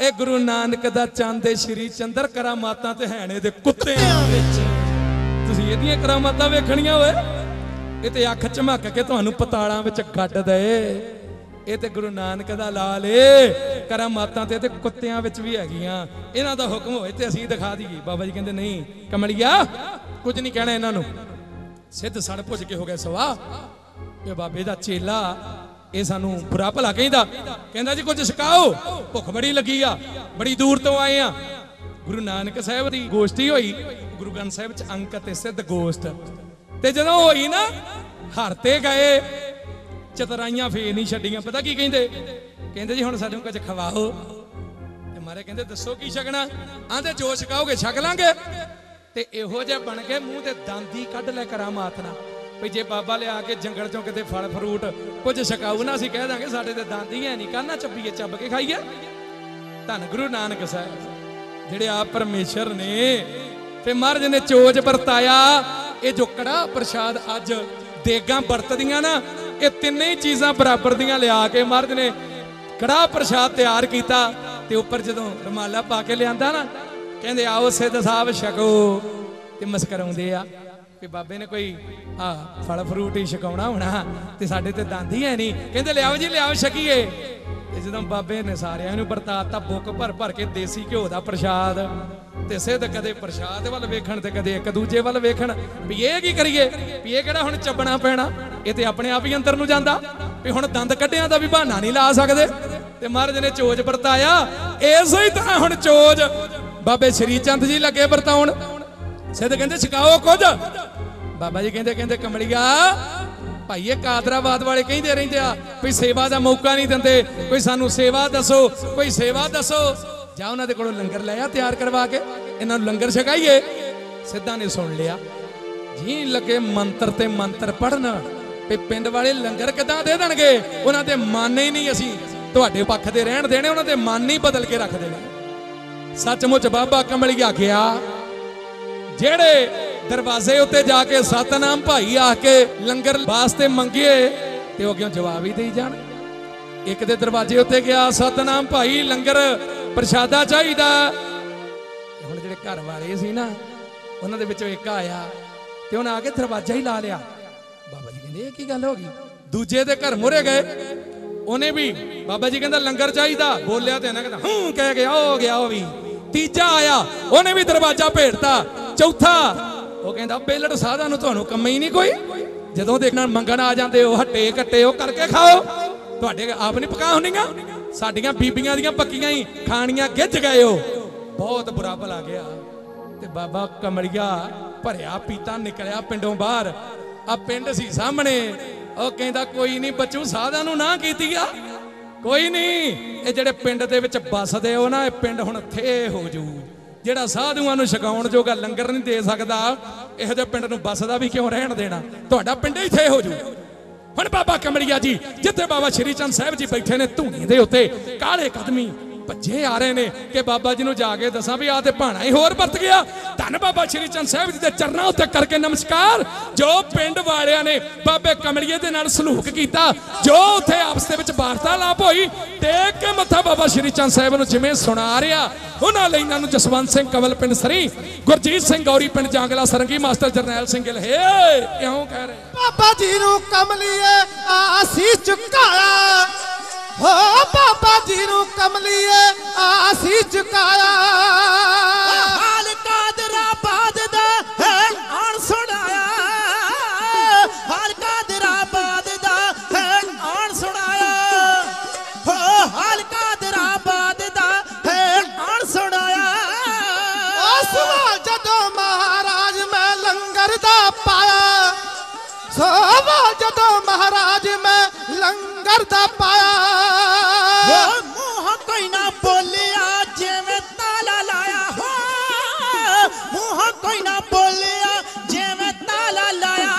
ਇਹ ਗੁਰੂ ਨਾਨਕ ਦਾ ਚੰਦ ਦੇ ਸ਼੍ਰੀ ਚੰਦਰ ਕਰਾਮਾਤਾਂ ਤੇ ਹੈਣੇ ਦੇ ਕੁੱਤਿਆਂ ਵਿੱਚ। ਤੁਸੀਂ ਇਹਦੀਆਂ ਕਰਾਮਾਤਾਂ ਵੇਖਣੀਆਂ ਓਏ। ਇਹ ਤੇ ਅੱਖ ਝਮਕ ਕੇ ਤੁਹਾਨੂੰ ਪਤਾਲਾਂ ਵਿੱਚ ਕੱਢ ਦੇ। ਇਹ ਤੇ ਗੁਰੂ ਨਾਨਕ ਦਾ ਲਾਲ ਏ। ਕਰਾਮਾਤਾਂ ਤੇ ਤੇ ਕੁੱਤਿਆਂ ਵਿੱਚ ਵੀ ਹੈਗੀਆਂ। ਇਹਨਾਂ ਦਾ ਹੁਕਮ ਹੋਏ ਤੇ ਅਸੀਂ ਦਿਖਾ ਦਈਏ। ਬਾਬਾ ਜੀ ਕਹਿੰਦੇ, ਨਹੀਂ, ਕਮਲਿਆ, ਕੁਝ ਨਹੀਂ ਕਹਿਣਾ ਇਹਨਾਂ ਨੂੰ। ਸਿੱਧ ਸੜ ਭੁੱਜ ਕੇ ਹੋ ਗਏ ਸਵਾ। ਇਹ ਬਾਬੇ ਦਾ ਚੇਲਾ, ਇਹ ਸਾਨੂੰ ਬੁਰਾ ਭਲਾ ਕਹਿੰਦਾ। ਕਹਿੰਦਾ ਜੀ, ਕੁਝ ਸਿਕਾਓ ਭੁੱਖ ਬੜੀ ਲੱਗੀ ਆ। ਬੜੀ ਦੂਰ ਤੋਂ ਆਏ ਆ। ਗੁਰੂ ਨਾਨਕ ਸਾਹਿਬ ਦੀ ਗੋਸ਼ਟੀ ਹੋਈ। ਗੁਰੂ ਗ੍ਰੰਥ ਸਾਹਿਬ ਚ ਅੰਕ ਤੇ ਸਿੱਧ ਗੋਸ਼ਟ। ਤੇ ਜਦੋਂ ਹੋਈ ਨਾ ਹਰ ਤੇ ਗਏ, ਚਤਰਾਈਆਂ ਫੇਰ ਨਹੀਂ ਛੱਡੀਆਂ। ਪਤਾ ਕੀ ਕਹਿੰਦੇ? ਕਹਿੰਦੇ ਜੀ ਹੁਣ ਸਾਨੂੰ ਕੁਝ ਖਵਾਓ। ਤੇ ਮਾਰੇ ਕਹਿੰਦੇ, ਦੱਸੋ ਕੀ ਛਕਣਾ? ਆਂਦੇ ਜੋ ਛਕਾਓਗੇ ਛਕ ਲਾਂਗੇ। ਤੇ ਇਹੋ ਜਿਹਾ ਬਣ ਕੇ ਮੂੰਹ ਤੇ ਦੰਦੀ ਕੱਢ ਲੈ ਕਰਾਂ ਮਾਤਨਾ ਵੀ ਜੇ ਬਾਬਾ ਲਿਆ ਕੇ ਜੰਗਲ ਚੋਂ ਕਿਤੇ ਫਲ, ਫਰੂਟ ਕੁਝ ਛਕਾਊ ਨਾ, ਅਸੀਂ ਕਹਿ ਦਾਂਗੇ, ਸਾਡੇ ਤੇ ਦੰਦੀ ਹੈ ਨਹੀਂ। ਕਾਹਨਾ ਚੱਬੀਏ ਚੱਬ ਕੇ ਖਾਈਏ? ਧੰਨ ਗੁਰੂ ਨਾਨਕ ਸਾਹਿਬ, ਜਿਹੜੇ ਆਪ ਪਰਮੇਸ਼ਰ ਨੇ, ਤੇ ਮਹਾਰਾਜ ਨੇ ਚੋਜ ਵਰਤਾਇਆ। ਇਹ ਜੋ ਕੜਾ ਪ੍ਰਸ਼ਾਦ ਅੱਜ ਦੇਗਾਂ ਵਰਤਦੀਆਂ ਨਾ, ਇਹ ਤਿੰਨੇ ਹੀ ਚੀਜ਼ਾਂ ਬਰਾਬਰ ਦੀਆਂ ਲਿਆ ਕੇ ਮਹਾਰਾਜ ਨੇ ਕੜਾ ਪ੍ਰਸ਼ਾਦ ਤਿਆਰ ਕੀਤਾ ਤੇ ਉੱਪਰ ਜਦੋਂ ਰਮਾਲਾ ਪਾ ਕੇ ਲਿਆਂਦਾ ਨਾ, ਕਹਿੰਦੇ ਆਓ ਸਿੱਧ ਸਾਹਿਬ ਛਕੋ ਤੇ ਮਸਕਰਾਉਂਦੇ ਆ। ਕਿ ਬਾਬੇ ਨੇ ਕੋਈ, ਆ ਫਲ ਫਰੂਟ ਹੀ ਛਕਾਉਣਾ ਹੋਣਾ ਤੇ ਸਾਡੇ ਤੇ ਦੰਦ ਹੀ ਹੈ ਨਹੀਂ। ਕਹਿੰਦੇ ਲਿਆਓ ਜੀ, ਲਿਆਓ, ਛਕੀਏ। ਜਦੋਂ ਬਾਬੇ ਨੇ ਸਾਰਿਆਂ ਨੂੰ ਵਰਤਾਤਾ ਬੁੱਕ ਭਰ ਭਰ ਕੇ ਦੇਸੀ ਘਿਓ ਦਾ ਪ੍ਰਸ਼ਾਦ, ਤੇ ਸਿੱਧ ਕਦੇ ਪ੍ਰਸ਼ਾਦ ਵੱਲ ਵੇਖਣ ਤੇ ਕਦੇ ਇੱਕ ਦੂਜੇ ਵੱਲ ਵੇਖਣ, ਵੀ ਇਹ ਕੀ ਕਰੀਏ? ਵੀ ਇਹ ਕਿਹੜਾ ਹੁਣ ਚੱਬਣਾ ਪੈਣਾ? ਇਹ ਤੇ ਆਪਣੇ ਆਪ ਹੀ ਅੰਦਰ ਨੂੰ ਜਾਂਦਾ। ਵੀ ਹੁਣ ਦੰਦ ਕੱਢਿਆਂ ਦਾ ਵੀ ਬਹਾਨਾ ਨਹੀਂ ਲਾ ਸਕਦੇ। ਤੇ ਮਹਾਰਾਜ ਨੇ ਚੋਜ ਵਰਤਾਇਆ। ਇਸੇ ਹੀ ਤਰ੍ਹਾਂ ਹੁਣ ਚੋਜ ਬਾਬੇ ਸ਼੍ਰੀ ਚੰਦ ਜੀ ਲੱਗੇ ਵਰਤਾਉਣ। ਸਿੱਧ ਕਹਿੰਦੇ, ਛਕਾਓ ਕੁਝ। ਬਾਬਾ ਜੀ ਕਹਿੰਦੇ ਕਹਿੰਦੇ, ਕਮਲਿਆ ਭਾਈ, ਇਹ ਕਾਦਰਾਬਾਦ ਵਾਲੇ ਕਹਿੰਦੇ ਰਹਿੰਦੇ ਆ ਕੋਈ ਸੇਵਾ ਦਾ ਮੌਕਾ ਨਹੀਂ ਦਿੰਦੇ। ਕੋਈ ਸਾਨੂੰ ਸੇਵਾ ਦੱਸੋ, ਕੋਈ ਸੇਵਾ ਦੱਸੋ। ਜਾ ਉਹਨਾਂ ਦੇ ਕੋਲੋਂ ਲੰਗਰ ਲੈ ਆ, ਤਿਆਰ ਕਰਵਾ ਕੇ। ਇਹਨਾਂ ਨੂੰ ਲੰਗਰ ਛਕਾਈਏ। ਸਿੱਧਾ ਨੇ ਸੁਣ ਲਿਆ। ਜੀ ਲੱਗੇ ਮੰਤਰ ਤੇ ਮੰਤਰ ਪੜਨ ਤੇ ਪਿੰਡ ਵਾਲੇ ਲੰਗਰ ਕਿਦਾਂ ਦੇ ਦੇਣਗੇ? ਉਹਨਾਂ ਦੇ ਮਨ ਹੀ ਨਹੀਂ ਅਸੀਂ। ਤੁਹਾਡੇ ਪੱਖ ਦੇ ਰਹਿਣ ਦੇਣੇ, ਉਹਨਾਂ ਦੇ ਮਨ ਹੀ ਬਦਲ ਕੇ ਰੱਖ ਦੇਣਾ। ਸੱਚਮੁੱਚ ਬਾਬਾ ਕਮਲੀਆ ਗਿਆ। ਜਿਹੜੇ ਦਰਵਾਜ਼ੇ ਉੱਤੇ ਜਾ ਕੇ ਸਤਨਾਮ ਭਾਈ ਆ ਕੇ ਲੰਗਰ ਵਾਸਤੇ ਮੰਗੇ ਤੇ ਉਹ ਕਿਉਂ ਜਵਾਬ ਹੀ ਦੇਈ ਜਾਣ? ਇੱਕ ਦੇ ਦਰਵਾਜ਼ੇ ਉੱਤੇ ਗਿਆ, ਸਤਨਾਮ ਭਾਈ ਲੰਗਰ ਪ੍ਰਸ਼ਾਦਾ ਚਾਹੀਦਾ। ਤੇ ਹੁਣ ਜਿਹੜੇ ਘਰ ਵਾਲੇ ਸੀ ਨਾ, ਉਹਨਾਂ ਦੇ ਵਿੱਚੋਂ ਇੱਕ ਆਇਆ ਤੇ ਉਹਨਾਂ ਆ ਕੇ ਦਰਵਾਜ਼ਾ ਹੀ ਲਾ ਲਿਆ। ਬਾਬਾ ਜੀ ਕਹਿੰਦੇ, ਇਹ ਕੀ ਗੱਲ ਹੋ ਗਈ? ਦੂਜੇ ਦੇ ਘਰ ਮੁਰੇ ਗਏ। ਉਹਨੇ ਵੀ, ਬਾਬਾ ਜੀ ਕਹਿੰਦਾ, ਲੰਗਰ ਚਾਹੀਦਾ। ਬੋਲਿਆ ਤੇ ਨਾ ਕਹਿੰਦਾ, ਹੂੰ, ਕਹਿ ਗਿਆ ਹੋ ਗਿਆ, ਉਹ ਵੀ। ਤੀਜਾ ਆਇਆ, ਉਹਨੇ ਵੀ ਦਰਵਾਜ਼ਾ ਭੇੜਤਾ ਚੌਥਾ ਉਹ ਕਹਿੰਦਾ ਬੇਲੜ ਸਾਧਾਂ ਨੂੰ ਤੁਹਾਨੂੰ ਕੰਮ ਹੀ ਨਹੀਂ ਕੋਈ। ਜਦੋਂ ਦੇਖਣਾ ਮੰਗਣ ਆ ਜਾਂਦੇ ਹੋ ਹੱਟੇ ਕੱਟੇ, ਉਹ ਕਰਕੇ ਖਾਓ। ਤੁਹਾਡੇ ਆਪ ਨਹੀਂ ਪਕਾ ਹੁੰਦੀਆਂ? ਸਾਡੀਆਂ ਬੀਬੀਆਂ ਦੀਆਂ ਪੱਕੀਆਂ ਹੀ ਖਾਣੀਆਂ ਗਿੱਜ ਗਏ ਹੋ ਬਹੁਤ ਬੁਰਾ ਭਲਾ ਗਿਆ। ਤੇ ਬਾਬਾ ਕਮੜੀਆ ਭਰਿਆ ਪੀਤਾ, ਨਿਕਲਿਆ ਪਿੰਡੋਂ ਬਾਹਰ। ਆ ਪਿੰਡ ਸੀ ਸਾਹਮਣੇ। ਉਹ ਕਹਿੰਦਾ, ਕੋਈ ਨਹੀਂ ਬੱਚੂ, ਸਾਧਾਂ ਨੂੰ ਨਾ ਕੀਤੀ ਆ। ਕੋਈ ਨਹੀਂ, ਇਹ ਜਿਹੜੇ ਪਿੰਡ ਦੇ ਵਿੱਚ ਵੱਸਦੇ ਹੋ ਨਾ, ਇਹ ਪਿੰਡ ਹੁਣ ਥੇ ਹੋ ਜੂ। ਜਿਹੜਾ ਸਾਧੂਆਂ ਨੂੰ ਛਕਾਉਣ ਜੋਗਾ ਲੰਗਰ ਨਹੀਂ ਦੇ ਸਕਦਾ, ਇਹੋ ਜਿਹੇ ਪਿੰਡ ਨੂੰ ਵੱਸਦਾ ਵੀ ਕਿਉਂ ਰਹਿਣ ਦੇਣਾ? ਤੁਹਾਡਾ ਪਿੰਡ ਹੀ ਥੇ ਹੋ ਜੂ। ਹੁਣ ਬਾਬਾ ਕਮੜੀਆ ਜੀ, ਜਿੱਥੇ ਬਾਬਾ ਸ਼੍ਰੀ ਚੰਦ ਸਾਹਿਬ ਜੀ ਬੈਠੇ ਨੇ ਧੂਣੀ ਦੇ ਉੱਤੇ, ਕਾਲੇ ਕਦਮੀ ਭੱਜੇ ਆ ਰਹੇ ਨੇ ਕਿ ਬਾਬਾ ਜੀ ਨੂੰ ਜਾ ਕੇ ਦੱਸਾਂ ਵੀ ਆ ਤੇ ਭਾਣਾ ਹੀ ਹੋਰ ਵਰਤ ਗਿਆ। ਧੰਨ ਬਾਬਾ ਸ਼੍ਰੀ ਚੰਦ ਸਾਹਿਬ ਜੀ ਦੇ ਚਰਨਾਂ ਉੱਤੇ ਕਰਕੇ ਨਮਸਕਾਰ। ਜੋ ਪਿੰਡ ਵਾਲਿਆਂ ਨੇ ਬਾਬੇ ਕਮੜੀਏ ਦੇ ਨਾਲ ਸਲੂਕ ਕੀਤਾ, ਜੋ ਉੱਥੇ ਆਪਸ ਦੇ ਵਿੱਚ ਵਾਰਤਾਲਾਪ ਹੋਈ, ਟੇਕ ਕੇ ਮੱਥਾ ਬਾਬਾ ਸ਼੍ਰੀ ਚੰਦ ਸਾਹਿਬ ਨੂੰ ਜਿਵੇਂ ਸੁਣਾ ਰਿਹਾ। ਉਹਨਾਂ ਲਈ ਇਹਨਾਂ ਨੂੰ ਜਸਵੰਤ ਸਿੰਘ ਕਵਲ ਪਿੰਡ ਸਰੀ, ਗੁਰਜੀਤ ਸਿੰਘ ਗੌਰੀ ਪਿੰਡ ਜਾਂਗਲਾ ਸਰੰਗੀ, ਮਾਸਟਰ ਜਰਨੈਲ ਸਿੰਘ ਗਿੱਲ। ਹੇ, ਕਿਉਂ ਕਹਿ ਰਹੇ? ਬਾਬਾ ਜੀ ਨੂੰ ਕਮਲੀਏ ਆਸੀ ਚੁਕਾਇਆ। ਹੋ ਬਾਬਾ ਜੀ ਨੂੰ ਕਮਲੀਏ ਆਸੀ ਚੁਕਾਇਆ। ਹਾਲ ਕਾਦਰਾਬਾਦ ਦਾ ਹੈ ਆਣ ਸੁਣਾਇਆ। ਹਾਲ ਕਾਦਰਾਬਾਦ ਦਾ ਹੈ ਆਣ ਸੁਣਾਇਆ। ਹੋ ਹਾਲ ਕਾਦਰਾਬਾਦ ਦਾ ਹੈ ਆਣ ਸੁਣਾਇਆ। ਆਸਵਾ ਜਦੋਂ ਮਹਾਰਾਜ ਮੈਂ ਲੰਗਰ ਦਾ ਪਾਇਆ ਸੋਵਾ ਜਦੋਂ ਮਹਾਰਾਜ ਮੈਂ ਲੰਗਰ ਦਾ ਪਾਇਆ। ਮੂੰਹ ਕੋਈ ਨਾ ਬੋਲਿਆ ਜਿਵੇਂ ਤਾਲਾ ਲਾਇਆ ਹੋ। ਮੂੰਹ ਕੋਈ ਨਾ ਬੋਲਿਆ ਜਿਵੇਂ ਤਾਲਾ ਲਾਇਆ।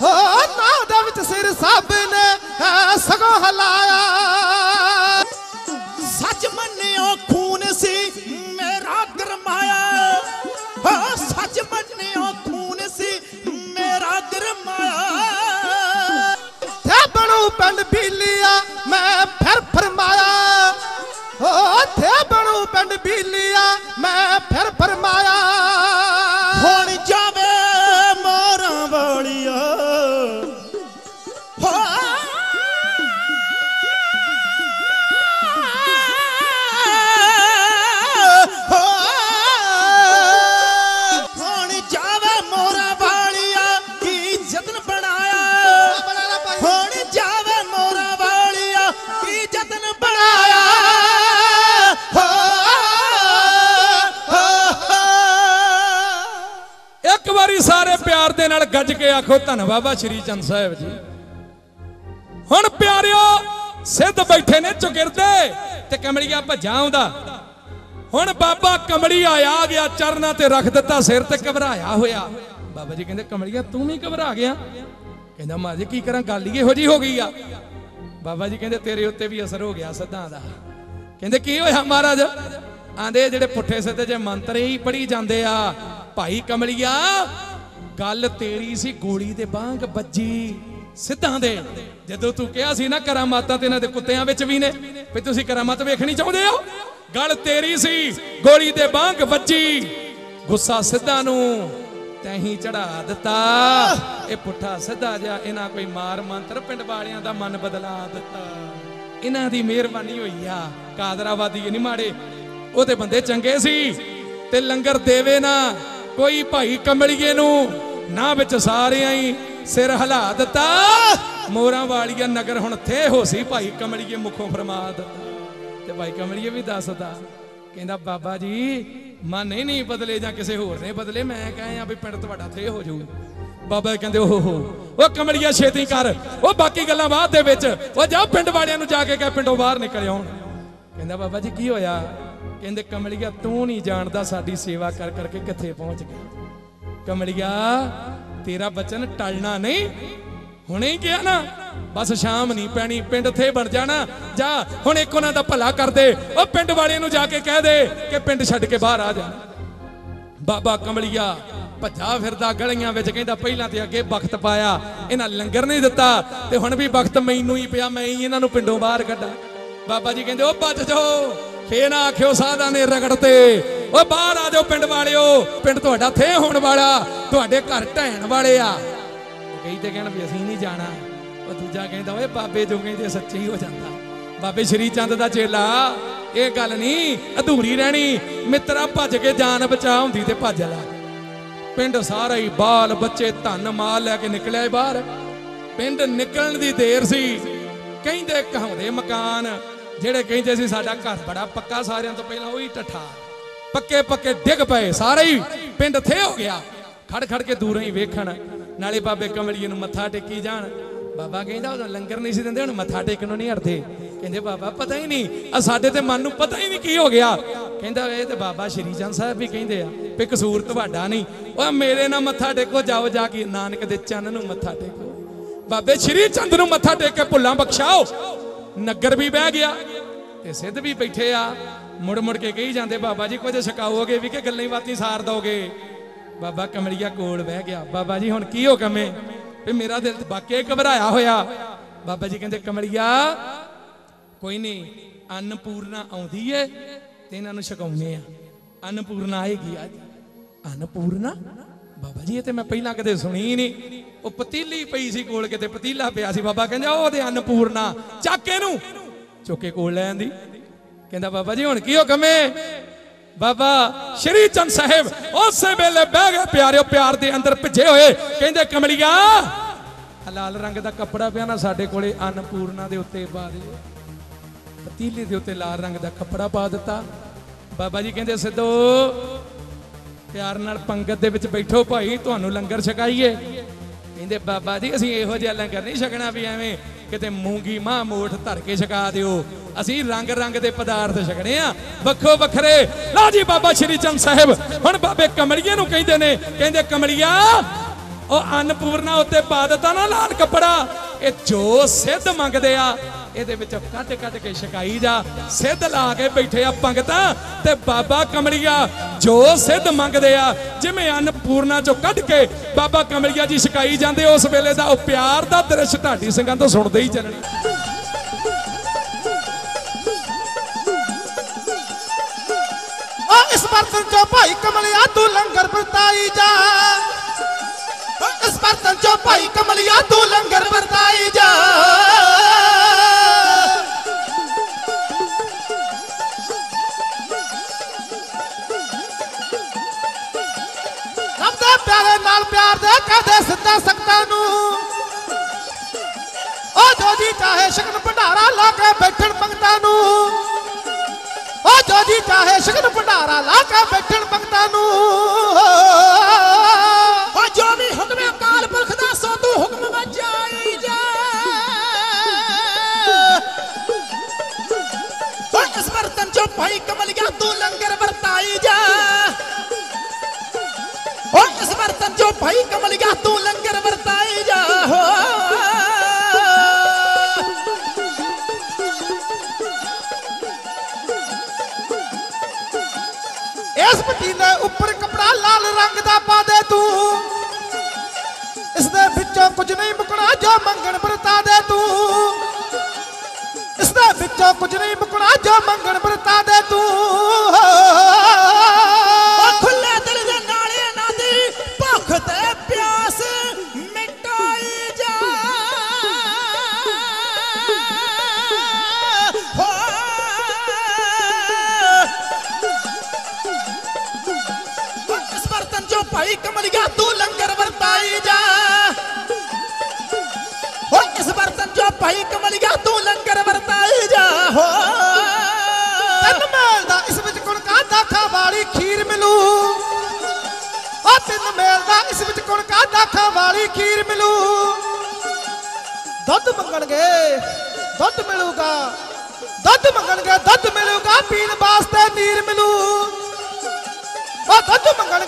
ਹੋ ਨਾ ਦੇ ਵਿੱਚ ਸਿਰ ਸਭ ਨੇ ਹਲਾਇਆ। ਸੱਚ ਮੰਨਿਓ, ਖੂਨ ਸੀ ਮੇਰਾ ਗਰਮਾਇਆ। ਹਾਂ, ਸੱਚ ਮੰਨਿਓ, ਖੂਨ ਸੀ ਮੇਰਾ ਗਰਮਾਇਆ। ਤੇ ਬਣੂ ਪਿੰਡ ਬੀਲੀਆ, ਮੈਂ ਫਿਰ ਫਰਮਾਇਆ। ਹੋ ਤੇ ਬਣੂ ਪਿੰਡ ਬੀਲੀਆ। ਪਿਆਰ ਦੇ ਨਾਲ ਗੱਜ ਕੇ ਆਖੋ, ਧੰਨ ਬਾਬਾ ਸ਼੍ਰੀ ਚੰਦ ਸਾਹਿਬ ਜੀ। ਹੁਣ ਪਿਆਰਿਓ, ਸਿੱਧ ਬੈਠੇ ਨੇ ਚੁਗਿਰਦੇ ਤੇ ਕਮਲੀਆ ਭੱਜਾ ਆਉਂਦਾ। ਹੁਣ ਬਾਬਾ ਕਮਲੀ ਆਇਆ ਗਿਆ, ਚਰਨਾਂ ਤੇ ਰੱਖ ਦਿੱਤਾ, ਸਿਰ ਤੇ ਘਬਰਾਇਆ ਹੋਇਆ। ਬਾਬਾ ਜੀ ਕਹਿੰਦੇ, ਕਮਲੀਆ, ਤੂੰ ਵੀ ਘਬਰਾ ਗਿਆ? ਕਹਿੰਦਾ ਮਾਜੀ ਕੀ ਕਰਾਂ, ਗੱਲ ਹੀ ਇਹੋ ਜੀ ਹੋ ਗਈ ਆ। ਬਾਬਾ ਜੀ ਕਹਿੰਦੇ, ਤੇਰੇ ਉੱਤੇ ਵੀ ਅਸਰ ਹੋ ਗਿਆ ਸਿੱਧਾਂ ਦਾ। ਕਹਿੰਦੇ, ਕੀ ਹੋਇਆ ਮਹਾਰਾਜ? ਆਂਦੇ, ਜਿਹੜੇ ਪੁੱਠੇ ਸਿੱਧੇ ਜੇ ਮੰਤਰ ਹੀ ਪੜੀ ਜਾਂਦੇ ਆ, ਭਾਈ ਕਮਲੀਆ ਗੱਲ ਤੇਰੀ ਸੀ, ਗੋਲੀ ਦੇ ਬਾਂਗ ਵੱਜੀ। ਸਿੱਧਾਂ ਦੇ। ਜਦੋਂ ਤੂੰ ਕਿਹਾ ਸੀ ਨਾ, ਕਰਾਮਾਤਾਂ ਤੇ ਇਹਨਾਂ ਦੇ ਕੁੱਤਿਆਂ ਵਿੱਚ ਵੀ ਨੇ, ਵੀ ਤੁਸੀਂ ਕਰਾਮਾਤ ਵੇਖਣੀ ਚਾਹੁੰਦੇ ਹੋ? ਗੱਲ ਤੇਰੀ ਸੀ, ਗੋਲੀ ਦੇ ਬਾਂਗ ਵੱਜੀ। ਗੁੱਸਾ ਸਿੱਧਾਂ ਨੂੰ ਤੈਹੀਂ ਚੜਾ ਦਿੱਤਾ। ਇਹ ਪੁੱਠਾ ਸਿੱਧਾ ਜਿਹਾ ਇਹਨਾਂ ਕੋਈ ਮਾਰ ਮੰਤਰ ਪਿੰਡ ਵਾਲਿਆਂ ਦਾ ਮਨ ਬਦਲਾ ਦਿੱਤਾ। ਇਹਨਾਂ ਦੀ ਮਿਹਰਬਾਨੀ ਹੋਈ ਆ, ਕਾਦਰਾਵਾਦੀ ਨਹੀਂ ਮਾੜੇ। ਉਹ ਤੇ ਬੰਦੇ ਚੰਗੇ ਸੀ, ਤੇ ਲੰਗਰ ਦੇਵੇ ਨਾ, ਕੋਈ ਭਾਈ ਕਮਲੀਏ ਨੂੰ ਨਾ ਵਿੱਚ ਸਾਰਿਆਂ ਹੀ ਸਿਰ ਹਲਾ ਦਿੱਤਾ। ਮੋਰਾਂ ਵਾਲੀਆ ਨਗਰ ਹੁਣ ਥੇ ਹੋ ਭਾਈ ਕਮਲੀਏ ਮੁਖੋਂ ਫਰਮਾ ਤੇ ਭਾਈ ਕਮਲੀਏ ਵੀ ਦੱਸਦਾ, ਕਹਿੰਦਾ, ਬਾਬਾ ਜੀ, ਮਨ ਨਹੀਂ ਨਹੀਂ ਬਦਲੇ ਜਾਂ ਕਿਸੇ ਹੋਰ ਨੇ ਬਦਲੇ। ਮੈਂ ਕਹਾਂ ਆ ਵੀ ਪਿੰਡ ਤੁਹਾਡਾ ਥੇ ਹੋ ਜਾਊ। ਬਾਬਾ ਕਹਿੰਦੇ, ਓਹ ਹੋ, ਉਹ ਕਮਲੀਆ ਛੇਤੀ ਕਰ। ਉਹ ਬਾਕੀ ਗੱਲਾਂ ਬਾਅਦ ਦੇ ਵਿੱਚ, ਉਹ ਜਾ ਪਿੰਡ ਵਾਲਿਆਂ ਨੂੰ ਜਾ ਕੇ ਕਹਿ ਪਿੰਡੋਂ ਬਾਹਰ ਨਿਕਲ ਆਉਣ। ਕਹਿੰਦਾ, ਬਾਬਾ ਜੀ, ਕੀ ਹੋਇਆ? ਕਹਿੰਦੇ ਕਮਲੀਆ ਤੂੰ ਨਹੀਂ ਜਾਣਦਾ ਸਾਡੀ ਸੇਵਾ ਕਰ ਕਰਕੇ ਕਿੱਥੇ ਪਹੁੰਚ ਗਿਆ? ਕਮਲਿਆ, ਤੇਰਾ ਬਚਨ ਟਲਣਾ ਨਹੀਂ। ਹੁਣੇ ਹੀ ਕਿਹਾ ਨਾ, ਬਸ ਸ਼ਾਮ ਨਹੀਂ ਪੈਣੀ, ਪਿੰਡ ਥੇ ਬਣ ਜਾਣਾ। ਜਾ, ਹੁਣ ਇੱਕ ਉਹਨਾਂ ਦਾ ਭਲਾ ਕਰ ਦੇ, ਉਹ ਪਿੰਡ ਵਾਲਿਆਂ ਨੂੰ ਜਾ ਕੇ ਕਹਿ ਦੇ ਕਿ ਪਿੰਡ ਛੱਡ ਕੇ ਬਾਹਰ ਆ ਜਾ। ਬਾਬਾ ਕਮਲਿਆ ਭੱਜਾ ਫਿਰਦਾ, ਗਲੀਆਂ ਵਿੱਚ ਕਹਿੰਦਾ ਪਹਿਲਾਂ ਤੇ ਅੱਗੇ ਵਕਤ ਪਾਇਆ, ਇਹਨਾਂ ਲੰਗਰ ਨਹੀਂ ਦਿੱਤਾ, ਤੇ ਹੁਣ ਵੀ ਵਕਤ ਮੈਨੂੰ ਹੀ ਪਿਆ, ਮੈਂ ਹੀ ਇਹਨਾਂ ਨੂੰ ਪਿੰਡੋਂ ਬਾਹਰ ਕੱਢਾਂ। ਬਾਬਾ ਜੀ ਕਹਿੰਦੇ, ਉਹ ਬਚ ਜਾਓ, ਫੇਰ ਨਾ ਆਖਿਓ ਸਾਧਾਂ ਨੇ ਰਗੜ ਤੇ ਓ ਬਾਹਰ ਆ ਜਾਓ ਪਿੰਡ ਵਾਲਿਓ। ਪਿੰਡ ਤੁਹਾਡਾ ਥੇ ਹੋਣ ਵਾਲਾ। ਤੁਹਾਡੇ ਘਰ ਢਹਿਣ ਵਾਲੇ ਆ। ਉਹ ਕਈ ਤੇ ਕਹਿਣ ਵੀ ਅਸੀਂ ਨਹੀਂ ਜਾਣਾ। ਉਹ ਦੂਜਾ ਕਹਿੰਦਾ, ਓਏ ਬਾਬੇ ਜੋ ਕਹਿੰਦੇ ਸੱਚੇ ਹੀ ਹੋ ਜਾਂਦਾ। ਬਾਬੇ ਸ਼੍ਰੀ ਚੰਦ ਦਾ ਚੇਲਾ। ਇਹ ਗੱਲ ਨਹੀਂ ਅਧੂਰੀ ਰਹਿਣੀ। ਮਿੱਤਰਾ ਭੱਜ ਕੇ ਜਾਨ ਬਚਾ ਹੁੰਦੀ ਤੇ ਭੱਜ ਲਾ। ਪਿੰਡ ਸਾਰਾ ਹੀ ਬਾਲ ਬੱਚੇ ਧਨ ਮਾਲ ਲੈ ਕੇ ਨਿਕਲਿਆ ਏ ਬਾਹਰ। ਪਿੰਡ ਨਿਕਲਣ ਦੀ ਦੇਰ ਸੀ। ਕਹਿੰਦੇ ਕਹਾਉਂਦੇ ਮਕਾਨ। ਜਿਹੜੇ ਕਹਿੰਦੇ ਸੀ, ਸਾਡਾ ਘਰ ਬੜਾ ਪੱਕਾ ਸਾਰਿਆਂ ਤੋਂ ਪਹਿਲਾਂ ਉਹੀ ਟੱਠਾ ਪੱਕੇ ਪੱਕੇ ਡਿੱਗ ਪਏ, ਸਾਰੇ ਹੀ ਪਿੰਡ ਥੇ ਹੋ ਗਿਆ। ਖੜ ਖੜ ਕੇ ਦੂਰੋਂ ਹੀ ਵੇਖਣ, ਨਾਲੇ ਬਾਬੇ ਕਮਲੀਏ ਨੂੰ ਮੱਥਾ ਟੇਕੀ ਜਾਣ। ਬਾਬਾ ਕਹਿੰਦਾ ਉਦੋਂ ਲੰਗਰ ਨਹੀਂ ਸੀ ਦਿੰਦੇ ਹੁਣ ਮੱਥਾ ਟੇਕਣ ਨੂੰ ਨਹੀਂ ਹਟਦੇ। ਕਹਿੰਦੇ, ਬਾਬਾ, ਪਤਾ ਹੀ ਨਹੀਂ, ਆ ਸਾਡੇ ਤੇ ਮਨ ਨੂੰ ਪਤਾ ਹੀ ਨਹੀਂ ਕੀ ਹੋ ਗਿਆ। ਕਹਿੰਦਾ, ਇਹ ਤੇ ਬਾਬਾ ਸ਼੍ਰੀ ਚੰਦ ਸਾਹਿਬ ਵੀ ਕਹਿੰਦੇ ਆ ਵੀ ਕਸੂਰ ਤੁਹਾਡਾ ਨਹੀਂ। ਓਏ, ਮੇਰੇ ਨਾਲ ਮੱਥਾ ਟੇਕੋ, ਜਾਓ ਜਾ ਕੇ ਨਾਨਕ ਦੇ ਚੰਨ ਨੂੰ ਮੱਥਾ ਟੇਕੋ। ਬਾਬੇ ਸ਼੍ਰੀ ਚੰਦ ਨੂੰ ਮੱਥਾ ਟੇਕ ਕੇ ਭੁੱਲਾਂ ਬਖਸ਼ਾਓ। ਨਗਰ ਵੀ ਬਹਿ ਗਿਆ ਤੇ ਸਿੱਧ ਵੀ ਬੈਠੇ ਆ। ਮੁੜ ਮੁੜ ਕੇ ਕਹੀ ਜਾਂਦੇ, ਬਾਬਾ ਜੀ ਕੁਝ ਛਕਾਓਗੇ, ਵੀ ਕਿ ਗੱਲਾਂ ਹੀ ਬਾਤੀ ਸਾਰ ਦੋਗੇ। ਬਾਬਾ ਕਮਲੀਆ ਕੋਲ ਬਹਿ ਗਿਆ। ਬਾਬਾ ਜੀ ਹੁਣ ਕੀ ਹੋ ਕਮੇ? ਵੀ ਮੇਰਾ ਦਿਲ ਤੇ ਵਾਕਿਆ ਘਬਰਾਇਆ ਹੋਇਆ। ਬਾਬਾ ਜੀ ਕਹਿੰਦੇ, ਕਮਲੀਆ, ਕੋਈ ਨਹੀਂ ਅੰਨਪੂਰਨਾ ਆਉਂਦੀ ਏ ਤੇ ਇਹਨਾਂ ਨੂੰ ਛਕਾਉਨੇ ਆ। ਅੰਨਪੂਰਨਾ ਆਏਗੀ ਅੱਜ। ਅੰਨਪੂਰਨਾ? ਬਾਬਾ ਜੀ, ਇਹ ਤੇ ਮੈਂ ਪਹਿਲਾਂ ਕਦੇ ਸੁਣੀ ਨਹੀਂ ਉਹ ਪਤੀਲੀ ਪਈ ਸੀ ਕੋਲ, ਕਿਤੇ ਪਤੀਲਾ ਪਿਆ ਸੀ। ਬਾਬਾ ਕਹਿੰਦਾ ਉਹਦੇ ਅੰਨਪੂਰਨਾ, ਚੱਕ ਇਹਨੂੰ। ਚੁੱਕੇ ਕੋਲ ਲੈ ਆਂਦੀ। ਕਹਿੰਦਾ, ਬਾਬਾ ਜੀ, ਹੁਣ ਕੀ ਹੁਕਮ ਬਾਬਾ ਸ਼੍ਰੀ ਚੰਦ ਸਾਹਿਬ ਉਸੇ ਵੇਲੇ ਬਹਿ ਗਏ, ਪਿਆਰਿਓ, ਪਿਆਰ ਦੇ ਅੰਦਰ ਭਿੱਜੇ ਹੋਏ। ਕਹਿੰਦੇ, ਕਮਲੀਆ, ਲਾਲ ਰੰਗ ਦਾ ਕੱਪੜਾ ਪਿਆ ਨਾ ਸਾਡੇ ਕੋਲੇ, ਅੰਨਪੂਰਨਾ ਦੇ ਉੱਤੇ ਪਾ ਦਿਓ ਪਤੀਲੇ ਦੇ ਉੱਤੇ ਲਾਲ ਰੰਗ ਦਾ ਕੱਪੜਾ ਪਾ ਦਿੱਤਾ। ਬਾਬਾ ਜੀ ਕਹਿੰਦੇ, ਸਿੱਧੋ, ਪਿਆਰ ਨਾਲ ਪੰਗਤ ਦੇ ਵਿੱਚ ਬੈਠੋ ਭਾਈ, ਤੁਹਾਨੂੰ ਲੰਗਰ ਛਕਾਈਏ। ਕਹਿੰਦੇ, ਬਾਬਾ ਜੀ, ਅਸੀਂ ਇਹੋ ਜਿਹਾ ਲੰਗਰ ਨਹੀਂ ਛਕਣਾ ਵੀ ਐਵੇਂ ਕਿਤੇ ਮੂੰਗੀ ਮਾਂ ਮੋਠ ਧਰ ਕੇ ਛਕਾ ਦਿਓ। ਅਸੀਂ ਰੰਗ ਰੰਗ ਦੇ ਪਦਾਰਥ ਛਕਣੇ ਆ। ਵੱਖੋ ਵੱਖਰੇ, ਲਓ ਜੀ ਬਾਬਾ ਸ਼੍ਰੀ ਚੰਦ ਸਾਹਿਬ, ਹੁਣ ਬਾਬੇ ਕਮਲੀਏ ਨੂੰ ਕਹਿੰਦੇ ਨੇ, ਕਹਿੰਦੇ, ਕਮਲੀਆ, ਉਹ ਅੰਨਪੂਰਨਾ ਉੱਤੇ ਪਾ ਦਿੱਤਾ ਨਾ ਲਾਲ ਕੱਪੜਾ, ਇਹ ਜੋ ਸਿੱਧ ਮੰਗਦੇ ਆ ਇਹਦੇ ਵਿੱਚ ਕੱਢ ਕੱਢ ਕੇ ਛਕਾਈ ਜਾ, ਸਿੱਧ ਲਾ ਕੇ ਬੈਠੇ ਆ ਪੰਗਤਾਂ, ਤੇ ਬਾਬਾ ਕਮਲੀਆ ਜੋ ਸਿੱਧ ਮੰਗਦੇ ਆ, ਜਿਵੇਂ ਅੰਨਪੂਰਨਾ ਚੋਂ ਕੱਢ ਕੇ ਬਾਬਾ ਕਮਲੀਆ ਜੀ ਛਕਾਈ ਜਾਂਦੇ, ਉਸ ਵੇਲੇ ਦਾ ਉਹ ਪਿਆਰ ਦਾ ਦ੍ਰਿਸ਼ ਢਾਡੀ ਸਿੰਘਾਂ ਤੋਂ ਸੁਣਦੇ ਹੀ ਚੱਲਣੀ। ਇਸ ਬਰਤਨ ਚੋਂ ਭਾਈ ਕਮਲਿਆ ਤੂੰ ਲੰਗਰ ਵਰਤਾਈ ਜਾ। ਇਸ ਬਰਤਨ ਚੋਂ ਭਾਈ ਕਮਲਿਆ ਤੂੰ ਲੰਗਰ ਵਰਤਾਈ ਜਾ। ਨਾਲ ਪਿਆਰ ਦੇ ਕਹਦੇ ਸਿੱਧਾ ਸਕਤਾ ਨੂੰ। ਓ ਜੋ ਜੀ ਚਾਹੇ ਸ਼ਗਨ ਭੰਡਾਰਾ ਲਾ ਕੇ ਬੈਠਣ ਪੰਗਤਾਂ ਨੂੰ। ਓ ਜੋ ਜੀ ਚਾਹੇ ਸ਼ਗਨ ਭੰਡਾਰਾ ਲਾ ਕੇ ਬੈਠਣ ਪੰਗਤਾਂ ਨੂੰ। ਓ ਜੋ ਵੀ ਹੁਕਮ ਅਕਾਲ ਪੁਰਖ ਦਾ, ਸੋ ਤੂੰ ਹੁਕਮ ਵਜਾਈ ਜਾ। ਓ ਇਸ ਬਰਤਨ ਚੋਂ ਭਾਈ ਕਮਲ ਗਿਆ ਤੂੰ ਲੰਗਰ ਵਰਤਾਈ ਜਾ। ਬਰਤਨ ਭਾਈ ਕਮਲ ਤੂੰ ਲੰਗਰ ਵਰਤਾਏ ਜਾ ਹੋ ਇਸ ਪਤੀਲੇ ਉੱਪਰ ਕਪੜਾ ਲਾਲ ਰੰਗ ਦਾ ਪਾ ਦੇ ਤੂੰ। ਇਸ ਦੇ ਵਿੱਚੋਂ ਕੁਝ ਨਹੀਂ ਮੁਕਣਾ, ਜੋ ਮੰਗਣ ਵਰਤਾ ਦੇ ਤੂੰ। ਇਸ ਦੇ ਵਿੱਚੋਂ ਕੁਝ ਨਹੀਂ ਮੁਕਣਾ, ਜੋ ਮੰਗਣ ਖੀਰ ਮਿਲੂ। ਦੁੱਧ ਮੰਗਣਗੇ, ਦੁੱਧ ਮਿਲੂਗਾ। ਦੁੱਧ ਮੰਗਣਗੇ, ਦੁੱਧ ਮਿਲੂਗਾ, ਪੀਣ ਵਾਸਤੇ ਨੀਰ ਮਿਲੂ। ਉਹ ਦੁੱਧ ਮੰਗਣ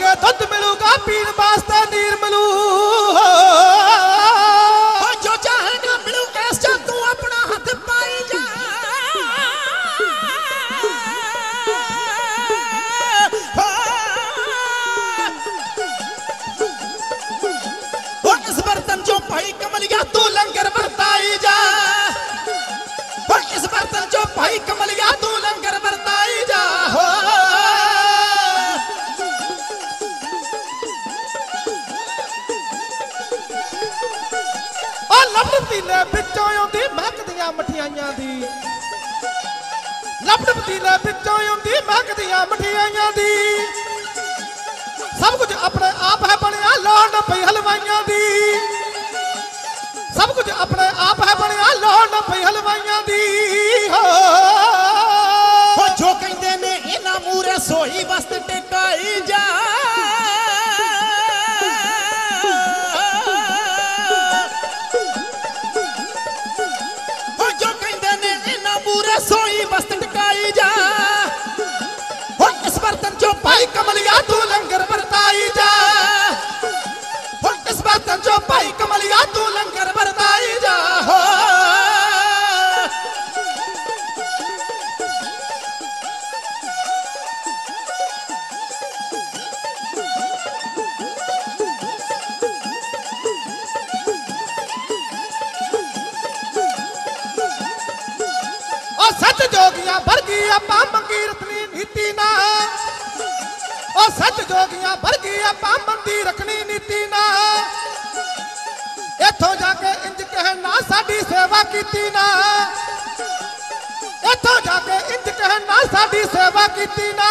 ਸੱਚ ਜੋਗੀਆਂ ਵਰਗੀ ਆਪਾਂ ਮੰਗੀ ਰਤਨੀ ਨੀਤੀ ਨਾ ਉਹ ਸੱਚ ਜੋਗੀਆਂ ਵਰਗੀ ਆਪਾਂ ਮੰਦੀ ਰੱਖਣੀ ਨੀਤੀ ਨਾ ਇੱਥੋਂ ਜਾ ਕੇ ਇੰਜ ਕਹਿਣਾ ਸਾਡੀ ਸੇਵਾ ਕੀਤੀ ਨਾ। ਇੱਥੋਂ ਜਾ ਕੇ ਇੰਜ ਕਹਿਣਾ ਸਾਡੀ ਸੇਵਾ ਕੀਤੀ ਨਾ।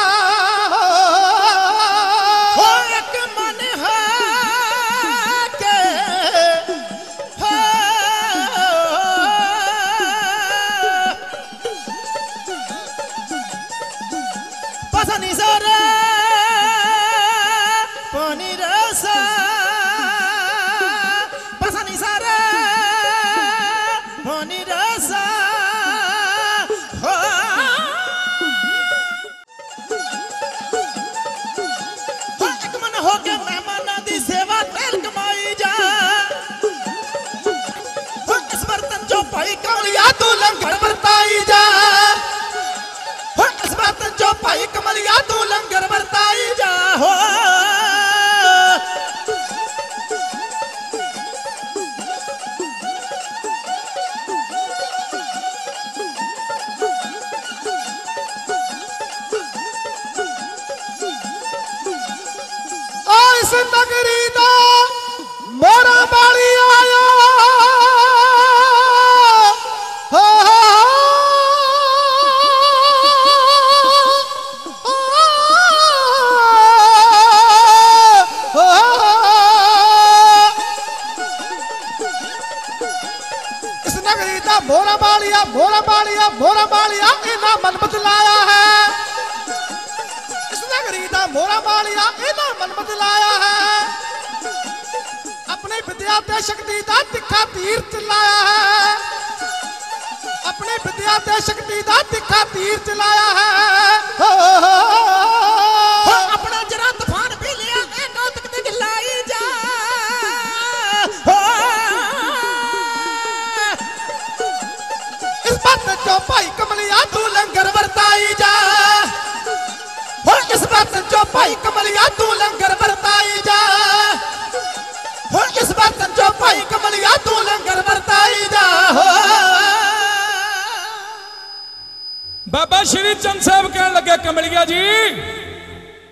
ਕਮਲਿਆ ਜੀ।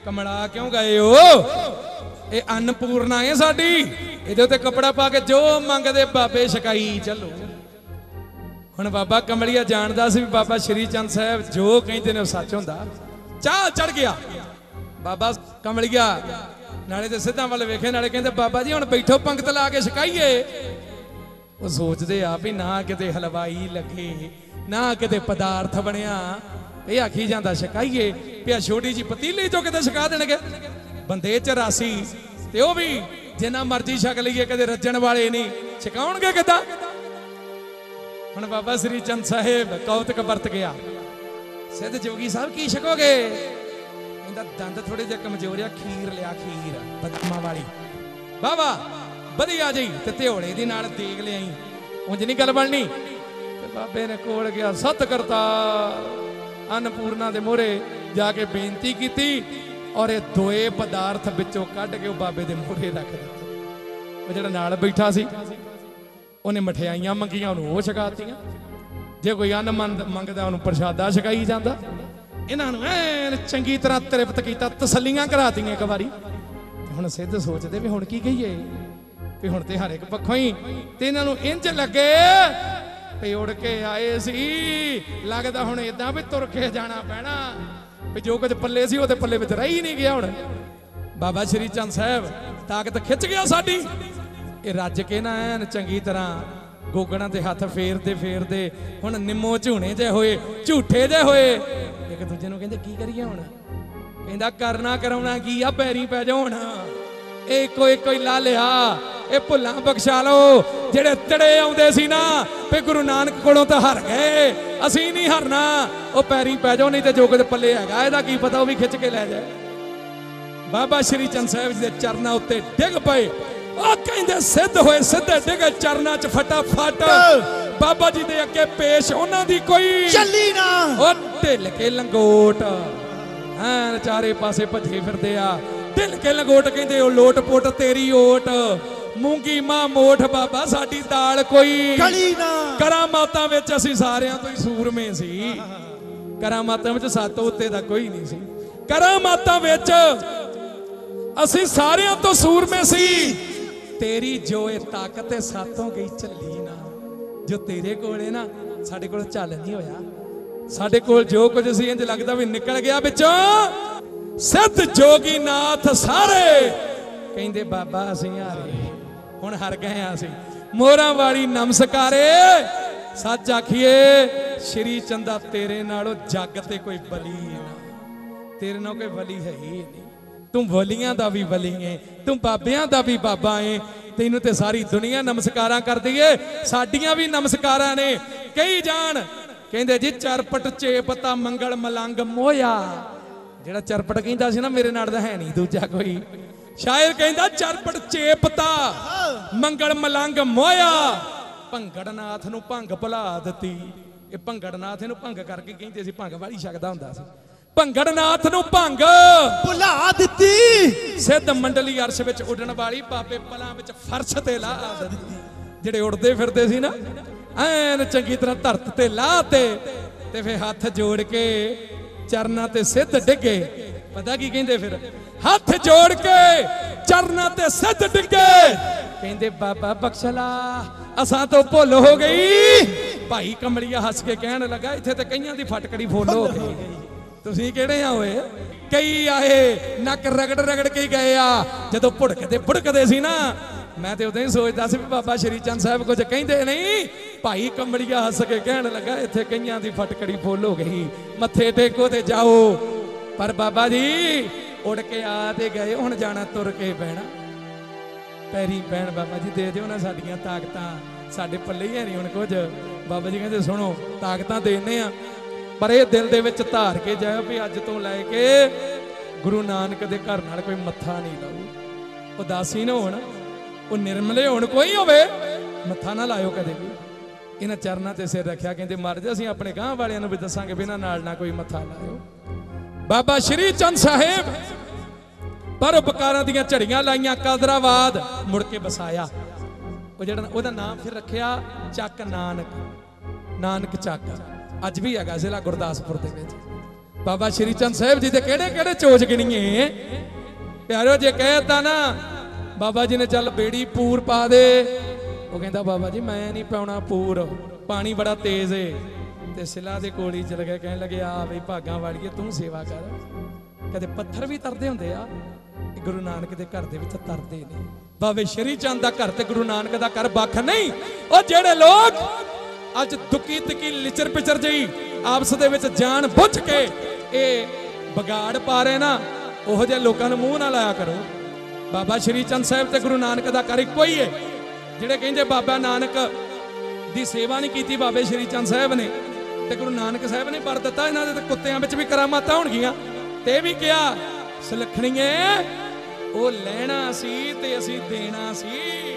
ਕਮਲਾ ਕਿਉਂ ਗਏ ਹੋ? ਇਹ ਅੰਨਪੂਰਨਾ ਹੈ ਸਾਡੀ। ਇਹਦੇ ਉੱਤੇ ਕੱਪੜਾ ਪਾ ਕੇ ਜੋ ਮੰਗਦੇ ਬਾਬੇ ਛਕਾਈ ਚੱਲੋ। ਹੁਣ ਬਾਬਾ ਕਮਲਿਆ ਜਾਣਦਾ ਸੀ ਵੀ ਬਾਬਾ ਸ਼੍ਰੀ ਚੰਦ ਸਾਹਿਬ ਜੋ ਕਹਿੰਦੇ ਨੇ ਉਹ ਸੱਚ ਹੁੰਦਾ। ਚਾਹ ਚੜ ਗਿਆ। ਬਾਬਾ ਕਮਲਿਆ, ਨਾਲੇ ਤੇ ਸਿੱਧਾਂ ਵੱਲ ਵੇਖੇ, ਨਾਲੇ ਕਹਿੰਦੇ, ਬਾਬਾ ਜੀ, ਹੁਣ ਬੈਠੋ ਪੰਗਤ ਲਾ ਕੇ ਛਕਾਈਏ ਉਹ ਸੋਚਦੇ ਆ ਵੀ ਨਾ ਕਿਤੇ ਹਲਵਾਈ ਲੱਗੇ, ਨਾ ਕਿਤੇ ਪਦਾਰਥ ਬਣਿਆ। ਇਹ ਆਖੀ ਜਾਂਦਾ, ਛਕਾਈਏ। ਪਿਆ ਛੋਟੀ ਜੀ ਪਤੀਲੀ ਤੋਂ ਕਿਤੇ ਛਕਾ ਦੇਣਗੇ। ਬੰਦੇ 84 ਤੇ ਉਹ ਵੀ ਜਿੰਨਾ ਮਰਜ਼ੀ ਛਕ ਲਈਏ, ਕਦੇ ਰੱਜਣ ਵਾਲੇ ਨਹੀਂ। ਛਕਾਉਣਗੇ ਕਿਦਾਂ? ਹੁਣ ਬਾਬਾ ਸ੍ਰੀ ਚੰਦ ਸਾਹਿਬ ਕੌਤਕ ਵਰਤ ਗਿਆ। ਸਿੱਧ ਜੋਗੀ ਸਾਹਿਬ ਕੀ ਛਕੋਗੇ? ਕਹਿੰਦਾ ਦੰਦ ਥੋੜੇ ਜਿਹਾ ਕਮਜ਼ੋਰ ਆ, ਖੀਰ ਲਿਆ, ਖੀਰ ਬਦਮਾ ਵਾਲੀ। ਬਾਬਾ, ਵਧੀਆ ਜੀ, ਤੇ ਧਿਓਲੇ ਦੀ ਨਾਲ ਦੇਖ ਲਿਆਈ। ਉਂਝ ਨਹੀਂ ਗੱਲ ਬਣਨੀ? ਤੇ ਬਾਬੇ ਨੇ ਕੋਲ ਗਿਆ, ਸਤ ਕਰਤਾ ਅਨਪੂਰਨਾ ਦੇ ਮੋਹਰੇ ਜਾ ਕੇ ਬੇਨਤੀ ਕੀਤੀ ਔਰ ਇਹ ਦੋਏ ਪਦਾਰਥ ਵਿੱਚੋਂ ਕੱਢ ਕੇ ਉਹ ਬਾਬੇ ਦੇ ਮੋਹਰੇ ਰੱਖ ਦਿੱਤੇ। ਉਹ ਜਿਹੜਾ ਨਾਲ ਬੈਠਾ ਸੀ, ਉਹਨੇ ਮਠਿਆਈਆਂ ਮੰਗੀਆਂ, ਉਹਨੂੰ ਉਹ ਛਕਾਤੀਆਂ। ਜੇ ਕੋਈ ਅੰਨ ਮੰਦ- ਮੰਗਦਾ, ਉਹਨੂੰ ਪ੍ਰਸ਼ਾਦਾ ਛਕਾਈ ਜਾਂਦਾ। ਇਹਨਾਂ ਨੂੰ ਐਨ ਚੰਗੀ ਤਰ੍ਹਾਂ ਤ੍ਰਿਪਤ ਕੀਤਾ, ਤਸੱਲੀਆਂ ਕਰਾਤੀਆਂ ਇੱਕ ਵਾਰੀ। ਹੁਣ ਸਿੱਧ ਸੋਚਦੇ ਵੀ ਹੁਣ ਕੀ ਕਹੀਏ? ਵੀ ਹੁਣ ਤੇ ਹਰ ਇੱਕ ਪੱਖੋਂ ਹੀ ਤੇ ਇਹਨਾਂ ਨੂੰ ਇੰਜ ਲੱਗੇ ਵੀ ਉੜ ਕੇ ਆਏ ਸੀ। ਲੱਗਦਾ ਹੁਣ ਇਦਾਂ ਵੀ ਤੁਰ ਕੇ ਜਾਣਾ ਪੈਣਾ। ਵੀ ਜੋ ਕੁਝ ਪੱਲੇ ਸੀ ਉਹਦੇ ਪੱਲੇ ਵਿੱਚ ਰਹਿ ਨਹੀਂ ਗਿਆ ਹੁਣ। ਬਾਬਾ ਸ਼੍ਰੀ ਚੰਦ ਸਾਹਿਬ, ਤਾਕਤ ਖਿੱਚ ਗਿਆ ਸਾਡੀ। ਇਹ ਰੱਜ ਕੇ ਨਾ ਐਨ ਚੰਗੀ ਤਰ੍ਹਾਂ ਗੋਗੜਾਂ ਤੇ ਹੱਥ ਫੇਰਦੇ ਫੇਰਦੇ ਹੁਣ ਨਿੰਮੋ ਝੂਣੇ ਜੇ ਹੋਏ, ਝੂਠੇ ਜੇ ਹੋਏ। ਇੱਕ ਦੂਜੇ ਨੂੰ ਕਹਿੰਦੇ, ਕੀ ਕਰੀਏ ਹੁਣ? ਕਹਿੰਦਾ, ਕਰਨਾ ਕਰਾਉਣਾ ਕੀ ਆ, ਪੈਰੀ ਪੈ ਜਾਓ ਇਹ ਕੋਈ ਕੋਈ ਲਾ ਲਿਆ। ਇਹ ਭੁੱਲਾਂ ਬਖਸ਼ਾ ਲਓ। ਜਿਹੜੇ ਤੜੇ ਆਉਂਦੇ ਸੀ ਨਾ ਵੀ ਗੁਰੂ ਨਾਨਕ ਕੋਲੋਂ ਤਾਂ ਹਾਰ ਗਏ ਅਸੀਂ ਨਹੀਂ ਹਾਰਨਾ। ਉਹ ਪੈਰੀ ਪੈ ਜਾਓ ਨਹੀਂ ਤੇ ਜੋ ਕੁਝ ਪੱਲੇ ਹੈਗਾ। ਇਹਦਾ ਕੀ ਪਤਾ ਉਹ ਵੀ ਖਿੱਚ ਕੇ ਲੈ ਜਾਏ। ਬਾਬਾ ਸ਼੍ਰੀ ਚੰਦ ਸਾਹਿਬ ਜੀ ਦੇ ਚਰਨਾਂ ਉੱਤੇ ਡਿੱਗ ਪਏ। ਉਹ ਕਹਿੰਦੇ ਸਿੱਧ ਹੋਏ ਸਿੱਧੇ ਡਿੱਗੇ ਚਰਨਾਂ 'ਚ ਫਟਾਫਟ। ਬਾਬਾ ਜੀ ਦੇ ਅੱਗੇ ਪੇਸ਼ ਉਹਨਾਂ ਦੀ ਕੋਈ ਚੱਲੀ ਨਾ। ਉਹ ਢਿੱਲ ਕੇ ਲੰਗੋਟ। ਐਨ ਚਾਰੇ ਪਾਸੇ ਭੱਜੇ ਫਿਰਦੇ ਆ। ਢਿੱਲ ਕੇ ਲੰਗੋਟ ਕਹਿੰਦੇ ਉਹ ਲੋਟ ਪੁੱਟ ਤੇਰੀ ਓਟ। ਮੂੰਗੀ ਮਾਂ ਮੋਠ ਬਾਬਾ ਸਾਡੀ ਦਾਲ ਕੋਈ ਗਲੀ ਨਾ। ਕਰਾਮਾਤਾਂ ਵਿੱਚ ਅਸੀਂ ਸਾਰਿਆਂ ਤੋਂ ਹੀ ਸੂਰਮੇ ਸੀ। ਕਰਾਮਾਤਾਂ ਵਿੱਚ ਸਾਤੋਂ ਉੱਤੇ ਦਾ ਕੋਈ ਨਹੀਂ ਸੀ। ਕਰਾਮਾਤਾਂ ਵਿੱਚ ਅਸੀਂ ਸਾਰਿਆਂ ਤੋਂ ਸੂਰਮੇ ਸੀ। ਤੇਰੀ ਜੋ ਇਹ ਤਾਕਤ ਹੈ ਸਾਤੋਂ ਗਈ ਚੱਲੀ ਨਾ। ਜੋ ਤੇਰੇ ਕੋਲੇ ਨਾ ਸਾਡੇ ਕੋਲ ਚੱਲ ਨਹੀਂ ਹੋਇਆ। ਸਾਡੇ ਕੋਲ ਜੋ ਕੁਝ ਸੀ ਇੰਜ ਲੱਗਦਾ ਵੀ ਨਿਕਲ ਗਿਆ ਵਿੱਚੋਂ। ਸਿੱਧ ਜੋਗੀ ਨਾਥ ਸਾਰੇ। ਕਹਿੰਦੇ ਬਾਬਾ ਅਸੀਂ ਹਾਰੇ ਹੁਣ ਹਰ ਗਏ ਆ ਅਸੀਂ। ਮੋਹਰਾਂ ਵਾਲੀ ਨਮਸਕਾਰੇ। ਸੱਚ ਆਖੀਏ, ਸ਼੍ਰੀ ਚੰਦਾ ਤੇਰੇ ਨਾਲੋਂ ਜੱਗ ਤੇ ਕੋਈ ਬਲੀ ਨਾ। ਤੇਰੇ ਨਾਲ ਕੋਈ ਵਲੀ ਹੈ ਹੀ ਨਹੀਂ। ਤੂੰ ਵਲੀਆਂ ਦਾ ਵੀ ਵਲੀ ਏ, ਤੂੰ ਬਾਬਿਆਂ ਦਾ ਵੀ ਬਾਬਾ ਏ। ਤੈਨੂੰ ਤੇ ਸਾਰੀ ਦੁਨੀਆ ਨਮਸਕਾਰਾਂ ਕਰਦੀ ਏ। ਸਾਡੀਆਂ ਵੀ ਨਮਸਕਾਰਾਂ ਨੇ। ਕਈ ਜਾਣ, ਕਹਿੰਦੇ ਜੀ, ਚਰਪਟ ਚੇਪਤਾ ਮੰਗਲ ਮਲੰਗ ਮੋਇਆ। ਜਿਹੜਾ ਚਰਪਟ ਕਹਿੰਦਾ ਸੀ ਨਾ, ਮੇਰੇ ਨਾਲ ਦਾ ਹੈ ਨਹੀਂ ਦੂਜਾ ਕੋਈ। ਸ਼ਾਇਰ ਕਹਿੰਦਾ ਚਰਪਟ ਚੇਪਤਾ ਮੰਗਲ ਮਲੰਗ ਮੋਇਆ। ਭੰਗੜਨਾਥ ਨੂੰ ਭੰਗ ਭੁਲਾ ਦਿੱਤੀ। ਇਹ ਭੰਗੜਨਾਥ ਇਹਨੂੰ ਭੰਗ ਕਰਕੇ ਕਹਿੰਦੇ ਸੀ ਭੰਗ ਵਾਲੀ ਛਕਦਾ ਹੁੰਦਾ ਸੀ। ਭੰਗੜਨਾਥ ਨੂੰ ਭੰਗ ਭੁਲਾ ਦਿੱਤੀ। ਸਿੱਧ ਮੰਡਲੀ ਅਰਸ਼ ਵਿੱਚ ਉੱਡਣ ਵਾਲੀ ਬਾਬੇ ਪਲਾਂ ਵਿੱਚ ਫਰਸ਼ ਤੇ ਲਾ ਦਿੱਤੀ। ਜਿਹੜੇ ਉੱਡਦੇ ਫਿਰਦੇ ਸੀ ਨਾ ਐਨ ਚੰਗੀ ਤਰ੍ਹਾਂ ਧਰਤ ਤੇ ਲਾ ਤੇ ਤੇ ਫੇ ਹੱਥ ਜੋੜ ਕੇ ਚਰਨਾਂ ਤੇ ਸਿੱਧ ਡਿੱਗੇ। ਪਤਾ ਕੀ ਕਹਿੰਦੇ ਫਿਰ? ਹੱਥ ਜੋੜ ਕੇ ਚਰਨਾਂ ਤੇ ਸਿੱਧ ਡਿੱਗੇ। ਕਹਿੰਦੇ, ਬਾਬਾ ਬਖਸ਼ਲਾ, ਅਸਾਂ ਤੋਂ ਭੁੱਲ ਹੋ ਗਈ। ਭਾਈ ਕਮਲੀਆ ਹੱਸ ਕੇ ਕਹਿਣ ਲੱਗਾ, ਇੱਥੇ ਤੇ ਕਈਆਂ ਦੀ ਫਟਕੜੀ ਫੁੱਲ ਹੋ ਗਈ। ਤੁਸੀਂ ਕਿਹੜੇ ਆ ਓਏ? ਕਈ ਆਏ, ਨੱਕ ਰਗੜ ਰਗੜ ਕੇ ਗਏ ਆ। ਜਦੋਂ ਭੁੜਕਦੇ ਭੁੜਕਦੇ ਸੀ ਨਾ, ਮੈਂ ਤੇ ਉਦੋਂ ਹੀ ਸੋਚਦਾ ਸੀ ਵੀ ਬਾਬਾ ਸ਼੍ਰੀ ਚੰਦ ਸਾਹਿਬ ਕੁਝ ਕਹਿੰਦੇ ਨਹੀਂ। ਭਾਈ ਕੰਬੜੀਆ ਹੱਸ ਕੇ ਕਹਿਣ ਲੱਗਾ, ਇੱਥੇ ਕਈਆਂ ਦੀ ਫਟਕੜੀ ਫੁੱਲ ਹੋ ਗਈ। ਮੱਥੇ ਟੇਕੋ ਤੇ ਜਾਓ। ਪਰ ਬਾਬਾ ਜੀ, ਉੜ ਕੇ ਆ ਤੇ ਗਏ, ਹੁਣ ਜਾਣਾ ਤੁਰ ਕੇ ਪੈਣਾ ਪੈਰੀ ਪੈਣ ਬਾਬਾ ਜੀ, ਦੇ ਦਿਓ ਨਾ ਸਾਡੀਆਂ ਤਾਕਤਾਂ। ਸਾਡੇ ਪੱਲੇ ਹੀ ਨਹੀਂ ਹੁਣ ਕੁਝ। ਬਾਬਾ ਜੀ ਕਹਿੰਦੇ, ਸੁਣੋ, ਤਾਕਤਾਂ ਦੇਣੇ ਆ, ਪਰ ਇਹ ਦਿਲ ਦੇ ਵਿੱਚ ਧਾਰ ਕੇ ਜਾਇਓ ਵੀ ਅੱਜ ਤੋਂ ਲੈ ਕੇ ਗੁਰੂ ਨਾਨਕ ਦੇ ਘਰ ਨਾਲ ਕੋਈ ਮੱਥਾ ਨਹੀਂ ਲਾਊ ਉਦਾਸੀ ਨਾ ਹੋਣ, ਉਹ ਨਿਰਮਲੇ ਹੋਣ, ਕੋਈ ਹੋਵੇ, ਮੱਥਾ ਨਾ ਲਾਇਓ ਕਦੇ ਵੀ। ਇਹਨਾਂ ਚਰਨਾਂ ਤੇ ਸਿਰ ਰੱਖਿਆ, ਕਹਿੰਦੇ, ਮਰ ਜਾ ਅਸੀਂ ਆਪਣੇ ਗਾਂ ਵਾਲਿਆਂ ਨੂੰ ਵੀ ਦੱਸਾਂਗੇ ਵੀ ਇਹਨਾਂ ਨਾਲ ਨਾ ਕੋਈ ਮੱਥਾ ਲਾਇਓ। ਬਾਬਾ ਸ਼੍ਰੀ ਚੰਦ ਸਾਹਿਬ, ਪਰਉਪਕਾਰਾਂ ਦੀਆਂ ਝੜੀਆਂ ਲਾਈਆਂ ਕਾਦਰਾਬਾਦ ਮੁੜ ਕੇ ਵਸਾਇਆ। ਉਹ ਜਿਹੜਾ ਉਹਦਾ ਨਾਮ ਫਿਰ ਰੱਖਿਆ ਚੱਕ ਨਾਨਕ ਨਾਨਕ ਚੱਕ। ਅੱਜ ਵੀ ਹੈਗਾ ਜ਼ਿਲ੍ਹਾ ਗੁਰਦਾਸਪੁਰ ਦੇ ਵਿੱਚ। ਬਾਬਾ ਸ਼੍ਰੀ ਚੰਦ ਸਾਹਿਬ ਜੀ ਦੇ ਕਿਹੜੇ ਕਿਹੜੇ ਚੋਜ ਗਿਣੀਏ? ਪਿਆਰਿਓ, ਜੇ ਕਹਿਤਾ ਨਾ, ਬਾਬਾ ਜੀ ਨੇ ਚੱਲ ਬੇੜੀ ਪੂਰ ਪਾ ਦੇ। ਉਹ ਕਹਿੰਦਾ, ਬਾਬਾ ਜੀ, ਮੈਂ ਨਹੀਂ ਪਾਉਣਾ ਪੂਰ। ਪਾਣੀ ਬੜਾ ਤੇਜ਼ ਏ। ਤੇ ਸਿਲਾ ਦੇ ਕੋਲ ਹੀ ਚਲ ਗਿਆ ਕਹਿਣ ਲੱਗੇ, ਆ ਵੀ ਭਾਗਾਂ ਵਾਲੀਏ ਤੂੰ ਸੇਵਾ ਕਰ। ਕਦੇ ਪੱਥਰ ਵੀ ਤਰਦੇ ਹੁੰਦੇ ਆ ਗੁਰੂ ਨਾਨਕ ਦੇ ਘਰ ਦੇ ਵਿੱਚ ਤਰਦੇ ਨੇ। ਬਾਬੇ ਸ਼੍ਰੀ ਚੰਦ ਦਾ ਘਰ ਤੇ ਗੁਰੂ ਨਾਨਕ ਦਾ ਘਰ ਵੱਖ ਨਹੀਂ। ਉਹ ਜਿਹੜੇ ਲੋਕ ਅੱਜ ਦੁਕੀ ਤਕੀ ਲਿਚਰ ਪਿਚਰ ਜਈ ਆਪਸ ਦੇ ਵਿੱਚ ਜਾਣ ਬੁੱਝ ਕੇ ਇਹ ਬਗਾੜ ਪਾ ਰਹੇ ਨਾ, ਉਹੋ ਜਿਹੇ ਲੋਕਾਂ ਨੂੰ ਮੂੰਹ ਨਾ ਲਾਇਆ ਕਰੋ। ਬਾਬਾ ਸ਼੍ਰੀ ਚੰਦ ਸਾਹਿਬ ਤੇ ਗੁਰੂ ਨਾਨਕ ਦਾ ਘਰ ਇੱਕੋ ਹੀ ਹੈ ਜਿਹੜੇ ਕਹਿੰਦੇ ਬਾਬਾ ਨਾਨਕ ਦੀ ਸੇਵਾ ਨਹੀਂ ਕੀਤੀ ਬਾਬੇ ਸ਼੍ਰੀ ਚੰਦ ਸਾਹਿਬ ਨੇ ਤੇ ਗੁਰੂ ਨਾਨਕ ਸਾਹਿਬ ਨੇ ਵਰ ਦਿੱਤਾ, ਇਹਨਾਂ ਦੇ ਤੇ ਕੁੱਤਿਆਂ ਵਿੱਚ ਵੀ ਕਰਾਮਾਤਾਂ ਹੋਣਗੀਆਂ। ਤੇ ਵੀ ਕਿਹਾ, ਸੁਲੱਖਣੀਏ, ਉਹ ਲੈਣਾ ਸੀ ਤੇ ਅਸੀਂ ਦੇਣਾ ਸੀ।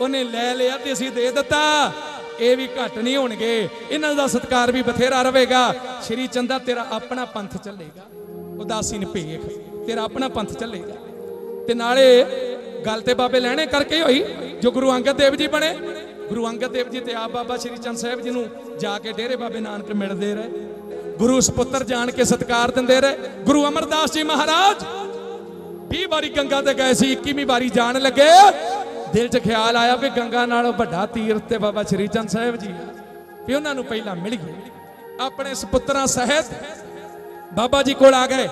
ਉਹਨੇ ਲੈ ਲਿਆ ਤੇ ਅਸੀਂ ਦੇ ਦਿੱਤਾ। ਇਹ ਵੀ ਘੱਟ ਨਹੀਂ ਹੋਣਗੇ। ਇਹਨਾਂ ਦਾ ਸਤਿਕਾਰ ਵੀ ਬਥੇਰਾ ਰਹੇਗਾ। ਸ਼੍ਰੀ ਚੰਦਾ, ਤੇਰਾ ਆਪਣਾ ਪੰਥ ਚੱਲੇਗਾ। ਉਦਾਸੀਨ ਭੇਖ, ਤੇਰਾ ਆਪਣਾ ਪੰਥ ਚੱਲੇਗਾ। ਤੇ ਨਾਲੇ ਗੱਲ ਤੇ ਬਾਬੇ ਲੈਣੇ ਕਰਕੇ ਹੋਈ, ਜੋ ਗੁਰੂ ਅੰਗਦ ਦੇਵ ਜੀ ਬਣੇ। ਗੁਰੂ ਅੰਗਦ ਦੇਵ ਜੀ ਤੇ ਆਪ ਬਾਬਾ ਸ਼੍ਰੀ ਚੰਦ ਸਾਹਿਬ ਜੀ ਨੂੰ ਜਾ ਕੇ ਡੇਰੇ ਬਾਬੇ ਨਾਨਕ ਮਿਲਦੇ ਰਹੇ। ਗੁਰੂ ਸੁਪੁੱਤਰ ਜਾਣ ਕੇ ਸਤਿਕਾਰ ਦਿੰਦੇ ਰਹੇ। ਗੁਰੂ ਅਮਰਦਾਸ ਜੀ ਮਹਾਰਾਜ 20 ਵਾਰੀ ਗੰਗਾ ਤੇ ਗਏ ਸੀ 21ਵੀਂ ਵਾਰੀ ਜਾਣ ਲੱਗੇ। ਦਿਲ 'ਚ ਖਿਆਲ ਆਇਆ ਵੀ ਗੰਗਾ ਨਾਲੋਂ ਵੱਡਾ ਤੀਰਥ ਤੇ ਬਾਬਾ ਸ਼੍ਰੀ ਚੰਦ ਸਾਹਿਬ ਜੀ ਵੀ ਉਹਨਾਂ ਨੂੰ ਪਹਿਲਾਂ ਮਿਲ ਗਏ ਆਪਣੇ ਸੁਪੁੱਤਰਾਂ ਸਹਿਤ ਬਾਬਾ ਜੀ ਕੋਲ ਆ ਗਏ।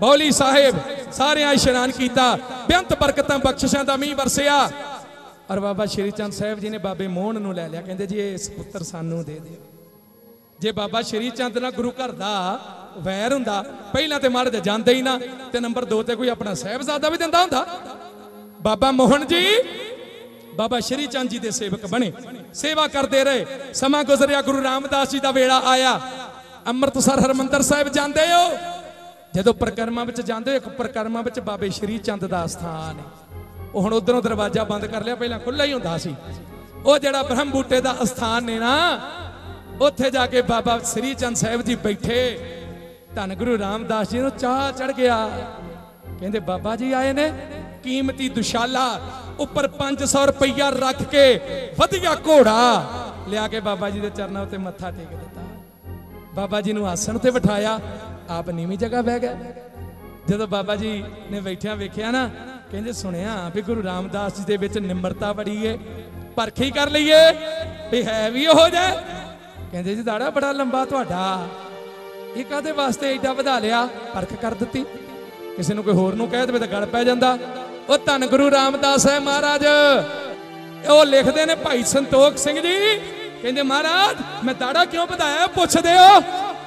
ਬੌਲੀ ਸਾਹਿਬ, ਸਾਰਿਆਂ ਇਸ਼ਨਾਨ ਕੀਤਾ। ਬੇਅੰਤ ਬਰਕਤਾਂ ਬਖਸ਼ਿਸ਼ਾਂ ਦਾ ਮੀਂਹ ਵਰਸਿਆ। ਔਰ ਬਾਬਾ ਸ਼੍ਰੀ ਚੰਦ ਸਾਹਿਬ ਜੀ ਨੇ ਬਾਬੇ ਮੋਹਨ ਨੂੰ ਲੈ ਲਿਆ। ਕਹਿੰਦੇ ਜੀ, ਇਹ ਸੁਪੁੱਤਰ ਸਾਨੂੰ ਦੇ ਦਿਓ। ਜੇ ਬਾਬਾ ਸ਼੍ਰੀ ਚੰਦ ਨਾਲ ਗੁਰੂ ਘਰ ਦਾ ਵੈਰ ਹੁੰਦਾ, ਪਹਿਲਾਂ ਤੇ ਮਹਾਰਾਜ ਜਾਂਦੇ ਹੀ ਨਾ, ਤੇ ਨੰਬਰ 2 ਤੇ ਕੋਈ ਆਪਣਾ ਸਾਹਿਬਜ਼ਾਦਾ ਵੀ ਦਿੰਦਾ ਹੁੰਦਾ। ਬਾਬਾ ਮੋਹਨ ਜੀ, ਬਾਬਾ ਸ਼੍ਰੀ ਚੰਦ ਜੀ ਦੇ ਸੇਵਕ ਬਣੇ। ਸੇਵਾ ਕਰਦੇ ਰਹੇ। ਸਮਾਂ ਗੁਜ਼ਰਿਆ, ਗੁਰੂ ਰਾਮਦਾਸ ਜੀ ਦਾ ਵੇਲਾ ਆਇਆ। ਅੰਮ੍ਰਿਤਸਰ ਹਰਮੰਦਰ ਸਾਹਿਬ ਜਾਂਦੇ ਹੋ। ਜਦੋਂ ਪ੍ਰਕਰਮਾਂ ਵਿੱਚ ਜਾਂਦੇ ਹੋ, ਇੱਕ ਪ੍ਰਕਰਮਾਂ ਵਿੱਚ ਬਾਬੇ ਸ਼੍ਰੀ ਚੰਦ ਦਾ ਸਥਾਨ ਹੈ। ਉਹ ਹੁਣ ਉਧਰੋਂ ਦਰਵਾਜ਼ਾ ਬੰਦ ਕਰ ਲਿਆ, ਪਹਿਲਾਂ ਖੁੱਲਾ ਹੀ ਹੁੰਦਾ ਸੀ। ਉਹ ਜਿਹੜਾ ਬ੍ਰਹਮ ਬੂਟੇ ਦਾ ਅਸਥਾਨ ਨੇ ਨਾ, ਉੱਥੇ ਜਾ ਕੇ ਬਾਬਾ ਸ੍ਰੀ ਚੰਦ ਸਾਹਿਬ ਜੀ ਬੈਠੇ। ਧੰਨ ਗੁਰੂ ਰਾਮਦਾਸ ਜੀ ਨੂੰ ਚਾਹ ਚੜ ਗਿਆ। ਕਹਿੰਦੇ, ਬਾਬਾ ਜੀ ਆਏ ਨੇ, ਕੀਮਤੀ ਦੁਸ਼ਾਲਾ, ਉੱਪਰ 500 ਰੁਪਈਆ ਰੱਖ ਕੇ ਵਧੀਆ ਘੋੜਾ ਲਿਆ ਕੇ ਬਾਬਾ ਜੀ ਦੇ ਚਰਨਾਂ ਉੱਤੇ ਮੱਥਾ ਟੇਕ ਦਿੱਤਾ। ਬਾਬਾ ਜੀ ਨੂੰ ਆਸਣ ਤੇ ਬਿਠਾਇਆ, ਆਪ ਨੀਵੀਂ ਜਗ੍ਹਾ ਬਹਿ ਗਿਆ ਜਦੋਂ ਬਾਬਾ ਜੀ ਨੇ ਬੈਠਿਆਂ ਵੇਖਿਆ ਨਾ ਕਹਿੰਦੇ, ਸੁਣਿਆ, ਵੀ ਗੁਰੂ ਰਾਮਦਾਸ ਜੀ ਦੇ ਵਿੱਚ ਨਿਮਰਤਾ ਬੜੀ ਏ, ਪਰਖੀ ਕਰ ਲਈਏ, ਵੀ ਹੈ ਵੀ ਉਹ ਜੇ ਕਹਿੰਦੇ, ਜੀ, ਦਾੜਾ ਬੜਾ ਲੰਬਾ ਤੁਹਾਡਾ। ਇਹ ਕਾਦੇ ਵਾਸਤੇ ਐਡਾ ਵਧਾ ਲਿਆ? ਪਰਖ ਕਰ ਦਿੱਤੀ। ਕਿਸੇ ਨੂੰ ਕੋਈ ਹੋਰ ਨੂੰ ਕਹਿ ਦੇਵੇ ਤਾਂ ਗਲ ਪੈ ਜਾਂਦਾ। ਉਹ ਧੰਨ ਗੁਰੂ ਰਾਮਦਾਸ ਹੈ ਮਹਾਰਾਜ। ਉਹ ਲਿਖਦੇ ਨੇ ਭਾਈ ਸੰਤੋਖ ਸਿੰਘ ਜੀ। ਕਹਿੰਦੇ, ਮਹਾਰਾਜ, ਮੈਂ ਦਾੜਾ ਕਿਉਂ ਵਧਾਇਆ? ਪੁੱਛਦੇ ਹੋ।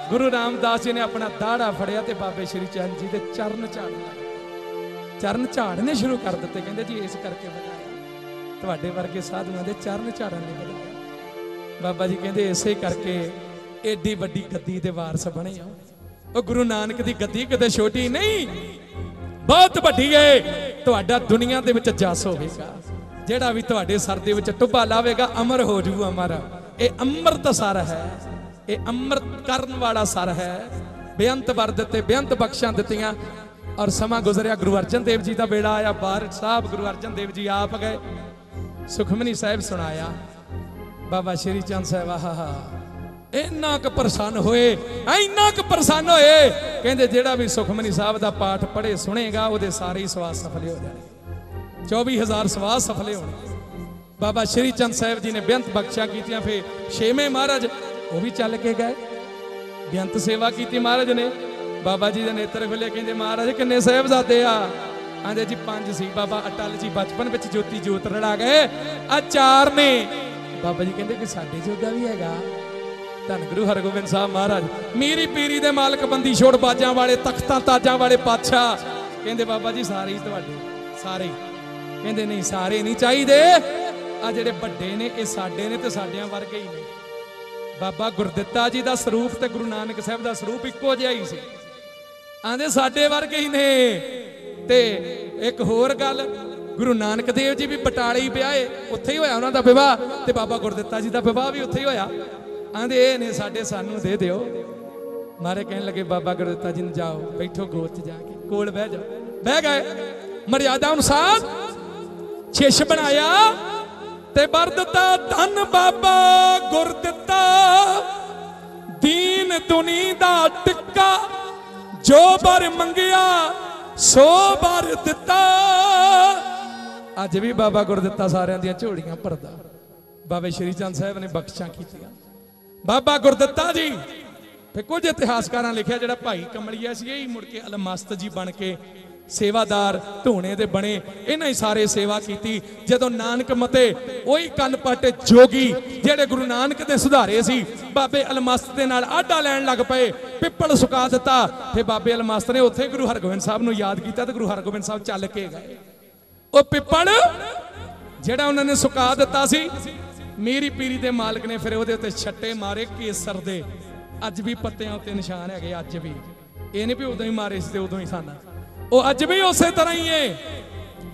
ਗੁਰੂ ਰਾਮਦਾਸ ਜੀ ਨੇ ਆਪਣਾ ਦਾੜਾ ਫੜਿਆ ਤੇ ਬਾਬੇ ਸ਼੍ਰੀ ਚੰਦ ਜੀ ਦੇ ਚਰਨ ਝਾੜਨ ਲੱਗੇ ਚਰਨ ਝਾੜਨੇ ਸ਼ੁਰੂ ਕਰ ਦਿੱਤੇ। ਕਹਿੰਦੇ ਜੀ ਇਸ ਕਰਕੇ ਵਧਾਇਆ। ਤੁਹਾਡੇ ਵਰਗੇ ਸਾਧੂਆਂ ਦੇ ਚਰਨ ਝਾੜਨ ਲਈ ਵਧਾਇਆ। ਬਾਬਾ ਜੀ ਕਹਿੰਦੇ ਇਸੇ ਕਰਕੇ ਏਡੀ ਵੱਡੀ ਗੱਦੀ ਦੇ ਵਾਰਸ ਬਣੇ ਹੋ ਉਹ ਗੁਰੂ ਨਾਨਕ ਦੀ ਗੱਦੀ ਕਿਤੇ ਛੋਟੀ ਨਹੀਂ, ਬਹੁਤ ਵੱਡੀ ਏ। ਤੁਹਾਡਾ ਦੁਨੀਆ ਦੇ ਵਿੱਚ ਜਸ ਹੋਵੇਗਾ। ਜਿਹੜਾ ਵੀ ਤੁਹਾਡੇ ਸਰ ਦੇ ਵਿੱਚ ਟੁੱਬਾ ਲਾਵੇਗਾ, ਅਮਰ ਹੋ ਜੂ ਅਮਰ। ਇਹ ਅੰਮ੍ਰਿਤ ਸਰ ਹੈ। ਇਹ ਅੰਮ੍ਰਿਤ ਕਰਨ ਵਾਲਾ ਸਰ ਹੈ। ਬੇਅੰਤ ਵਰ ਦਿੱਤੇ, ਬੇਅੰਤ ਬਖਸ਼ਾਂ ਦਿੱਤੀਆਂ। ਔਰ ਸਮਾਂ ਗੁਜ਼ਰਿਆ ਗੁਰੂ ਅਰਜਨ ਦੇਵ ਜੀ ਦਾ ਬੇੜਾ ਆਇਆ ਬਾਰਕ ਸਾਹਿਬ ਗੁਰੂ ਅਰਜਨ ਦੇਵ ਜੀ ਆਪ ਗਏ। ਸੁਖਮਨੀ ਸਾਹਿਬ ਸੁਣਾਇਆ, ਬਾਬਾ ਸ਼੍ਰੀ ਚੰਦ ਸਾਹਿਬ, ਆਹਾ ਇੰਨਾ ਕੁ ਪ੍ਰਸੰਨ ਹੋਏ, ਇੰਨਾ ਕੁ ਪ੍ਰਸੰਨ ਹੋਏ, ਕਹਿੰਦੇ ਜਿਹੜਾ ਵੀ ਸੁਖਮਨੀ ਸਾਹਿਬ ਦਾ ਪਾਠ ਪੜ੍ਹੇ, ਸੁਣੇਗਾ, ਉਹਦੇ ਸਾਰੇ ਹੀ ਸਵਾਸ ਸਫਲੇ ਹੋ ਜਾਣਗੇ। 24000 ਸਵਾਸ ਸਫਲੇ ਹੋਣਗੇ ਬਾਬਾ ਸ਼੍ਰੀ ਚੰਦ ਸਾਹਿਬ ਜੀ ਨੇ ਬੇਅੰਤ ਬਖਸ਼ਾ ਕੀਤੀਆਂ ਫੇ ਛੇਵੇਂ ਮਹਾਰਾਜ ਉਹ ਵੀ ਚੱਲ ਕੇ ਗਏ। ਬੇਅੰਤ ਸੇਵਾ ਕੀਤੀ ਮਹਾਰਾਜ ਨੇ। ਬਾਬਾ ਜੀ ਦੇ ਨੇਤਰ ਖੁੱਲੇ ਕਹਿੰਦੇ, ਮਹਾਰਾਜ, ਕਿੰਨੇ ਸਾਹਿਬਜ਼ਾਦੇ ਆ। ਆਂਦੇ, ਜੀ, ਪੰਜ ਸੀ, ਬਾਬਾ ਅਟਲ ਜੀ, ਬਚਪਨ ਵਿੱਚ ਜੋਤੀ ਜੋਤ ਰੜਾ ਗਏ। ਆ ਚਾਰ ਨੇ। ਬਾਬਾ ਜੀ ਕਹਿੰਦੇ ਕਿ ਸਾਡੇ ਜੋਗਾ ਵੀ ਹੈਗਾ। ਧੰਨ ਗੁਰੂ ਹਰਗੋਬਿੰਦ ਸਾਹਿਬ ਮਹਾਰਾਜ। ਮੀਰੀ ਪੀਰੀ ਦੇ ਮਾਲਕ ਬੰਦੀ ਛੋੜ ਬਾਜਾਂ ਵਾਲੇ, ਤਖਤਾਂ ਤਾਜਾਂ ਵਾਲੇ ਪਾਤਸ਼ਾਹ। ਕਹਿੰਦੇ, ਬਾਬਾ ਜੀ, ਸਾਰੇ ਹੀ ਤੁਹਾਡੇ, ਸਾਰੇ ਹੀ। ਕਹਿੰਦੇ, ਨਹੀਂ, ਸਾਰੇ ਨਹੀਂ ਚਾਹੀਦੇ। ਆ ਜਿਹੜੇ ਵੱਡੇ ਨੇ, ਇਹ ਸਾਡੇ ਨੇ ਤੇ ਸਾਡਿਆਂ ਵਰਗੇ ਹੀ ਨੇ। ਬਾਬਾ ਗੁਰਦਿੱਤਾ ਜੀ ਦਾ ਸਰੂਪ ਤੇ ਗੁਰੂ ਨਾਨਕ ਸਾਹਿਬ ਦਾ ਸਰੂਪ ਇੱਕੋ ਜਿਹਾ ਹੀ ਸੀ। ਆਂਦੇ ਸਾਡੇ ਵਰਗੇ ਹੀ ਨੇ। ਤੇ ਇੱਕ ਹੋਰ ਗੱਲ, ਗੁਰੂ ਨਾਨਕ ਦੇਵ ਜੀ ਵੀ ਬਟਾਲੇ ਹੀ ਵਿਆਹੇ, ਉੱਥੇ ਹੀ ਹੋਇਆ ਉਹਨਾਂ ਦਾ ਵਿਵਾਹ ਤੇ ਬਾਬਾ ਗੁਰਦਿੱਤਾ ਜੀ ਦਾ ਵਿਵਾਹ ਵੀ ਉੱਥੇ ਹੀ ਹੋਇਆ। ਆਂਦੇ ਇਹ ਨੇ ਸਾਡੇ ਸਾਨੂੰ ਦੇ ਦਿਓ। ਮਾਰੇ ਕਹਿਣ ਲੱਗੇ, ਬਾਬਾ ਗੁਰਦਿੱਤਾ ਜੀ ਨੂੰ ਜਾਓ, ਬੈਠੋ ਗੋਦ 'ਚ ਜਾ ਕੇ, ਕੋਲ ਬਹਿ ਜਾਓ। ਬਹਿ ਗਏ। ਮਰਿਆਦਾ ਅਨੁਸਾਰ ਛਿਸ਼ ਬਣਾਇਆ ਤੇ ਵਰ ਦਿੱਤਾ ਧੰਨ ਬਾਬਾ ਗੁਰਦਿੱਤਾ। ਦੀਨ ਦੁਨੀ ਦਾ ਟਿੱਕਾ ਜੋ ਬਰ ਮੰਗਿਆ, ਸੋ ਬਰ ਦਿੱਤਾ। ਅੱਜ ਵੀ ਬਾਬਾ ਗੁਰਦਿੱਤਾ ਸਾਰਿਆਂ ਦੀਆਂ ਝੋਲੀਆਂ ਭਰਦਾ। ਬਾਬੇ ਸ਼੍ਰੀ ਚੰਦ ਸਾਹਿਬ ਨੇ ਬਖਸ਼ਾਂ ਕੀਤੀਆਂ। ਬਾਬਾ ਗੁਰਦਿੱਤਾ ਜੀ। ਤੇ ਕੁਝ ਇਤਿਹਾਸਕਾਰਾਂ ਲਿਖਿਆ, ਜਿਹੜਾ ਭਾਈ ਕਮਲੀਆ ਸੀ, ਇਹ ਹੀ ਮੁੜ ਕੇ ਅਲਮਸਤ ਜੀ ਬਣ ਕੇ ਸੇਵਾਦਾਰ ਧੂਣੇ ਦੇ ਬਣੇ, ਇਹਨਾਂ ਹੀ ਸਾਰੇ ਸੇਵਾ ਕੀਤੀ। ਜਦੋਂ ਨਾਨਕ ਮਤੇ ਉਹੀ ਕੰਨ ਪਾਟੇ ਜੋਗੀ, ਜਿਹੜੇ ਗੁਰੂ ਨਾਨਕ ਦੇ ਸੁਧਾਰੇ ਸੀ, ਬਾਬੇ ਅਲਮਸਤ ਦੇ ਨਾਲ ਆਡਾ ਲੈਣ ਲੱਗ ਪਏ, ਪਿੱਪਲ ਸੁਕਾ ਦਿੱਤਾ। ਫਿਰ ਬਾਬੇ ਅਲਮਸਤ ਨੇ ਉੱਥੇ ਗੁਰੂ ਹਰਗੋਬਿੰਦ ਸਾਹਿਬ ਨੂੰ ਯਾਦ ਕੀਤਾ ਤੇ ਗੁਰੂ ਹਰਗੋਬਿੰਦ ਸਾਹਿਬ ਚੱਲ ਕੇ ਗਏ। ਉਹ ਪਿੱਪਲ ਜਿਹੜਾ ਉਹਨਾਂ ਨੇ ਸੁਕਾ ਦਿੱਤਾ ਸੀ, ਮੀਰੀ ਪੀਰੀ ਦੇ ਮਾਲਕ ਨੇ ਫਿਰ ਉਹਦੇ ਉੱਤੇ ਛੱਟੇ ਮਾਰੇ ਕੇਸਰ ਦੇ। ਅੱਜ ਵੀ ਪੱਤਿਆਂ ਉੱਤੇ ਨਿਸ਼ਾਨ ਹੈਗੇ ਅੱਜ ਵੀ। ਇਹ ਨਹੀਂ ਵੀ ਉਦੋਂ ਹੀ ਮਾਰੇ ਸੀ ਤੇ ਉਦੋਂ ਹੀ ਖਾਣਾ ਉਹ ਅੱਜ ਵੀ ਉਸੇ ਤਰ੍ਹਾਂ ਹੀ ਏ।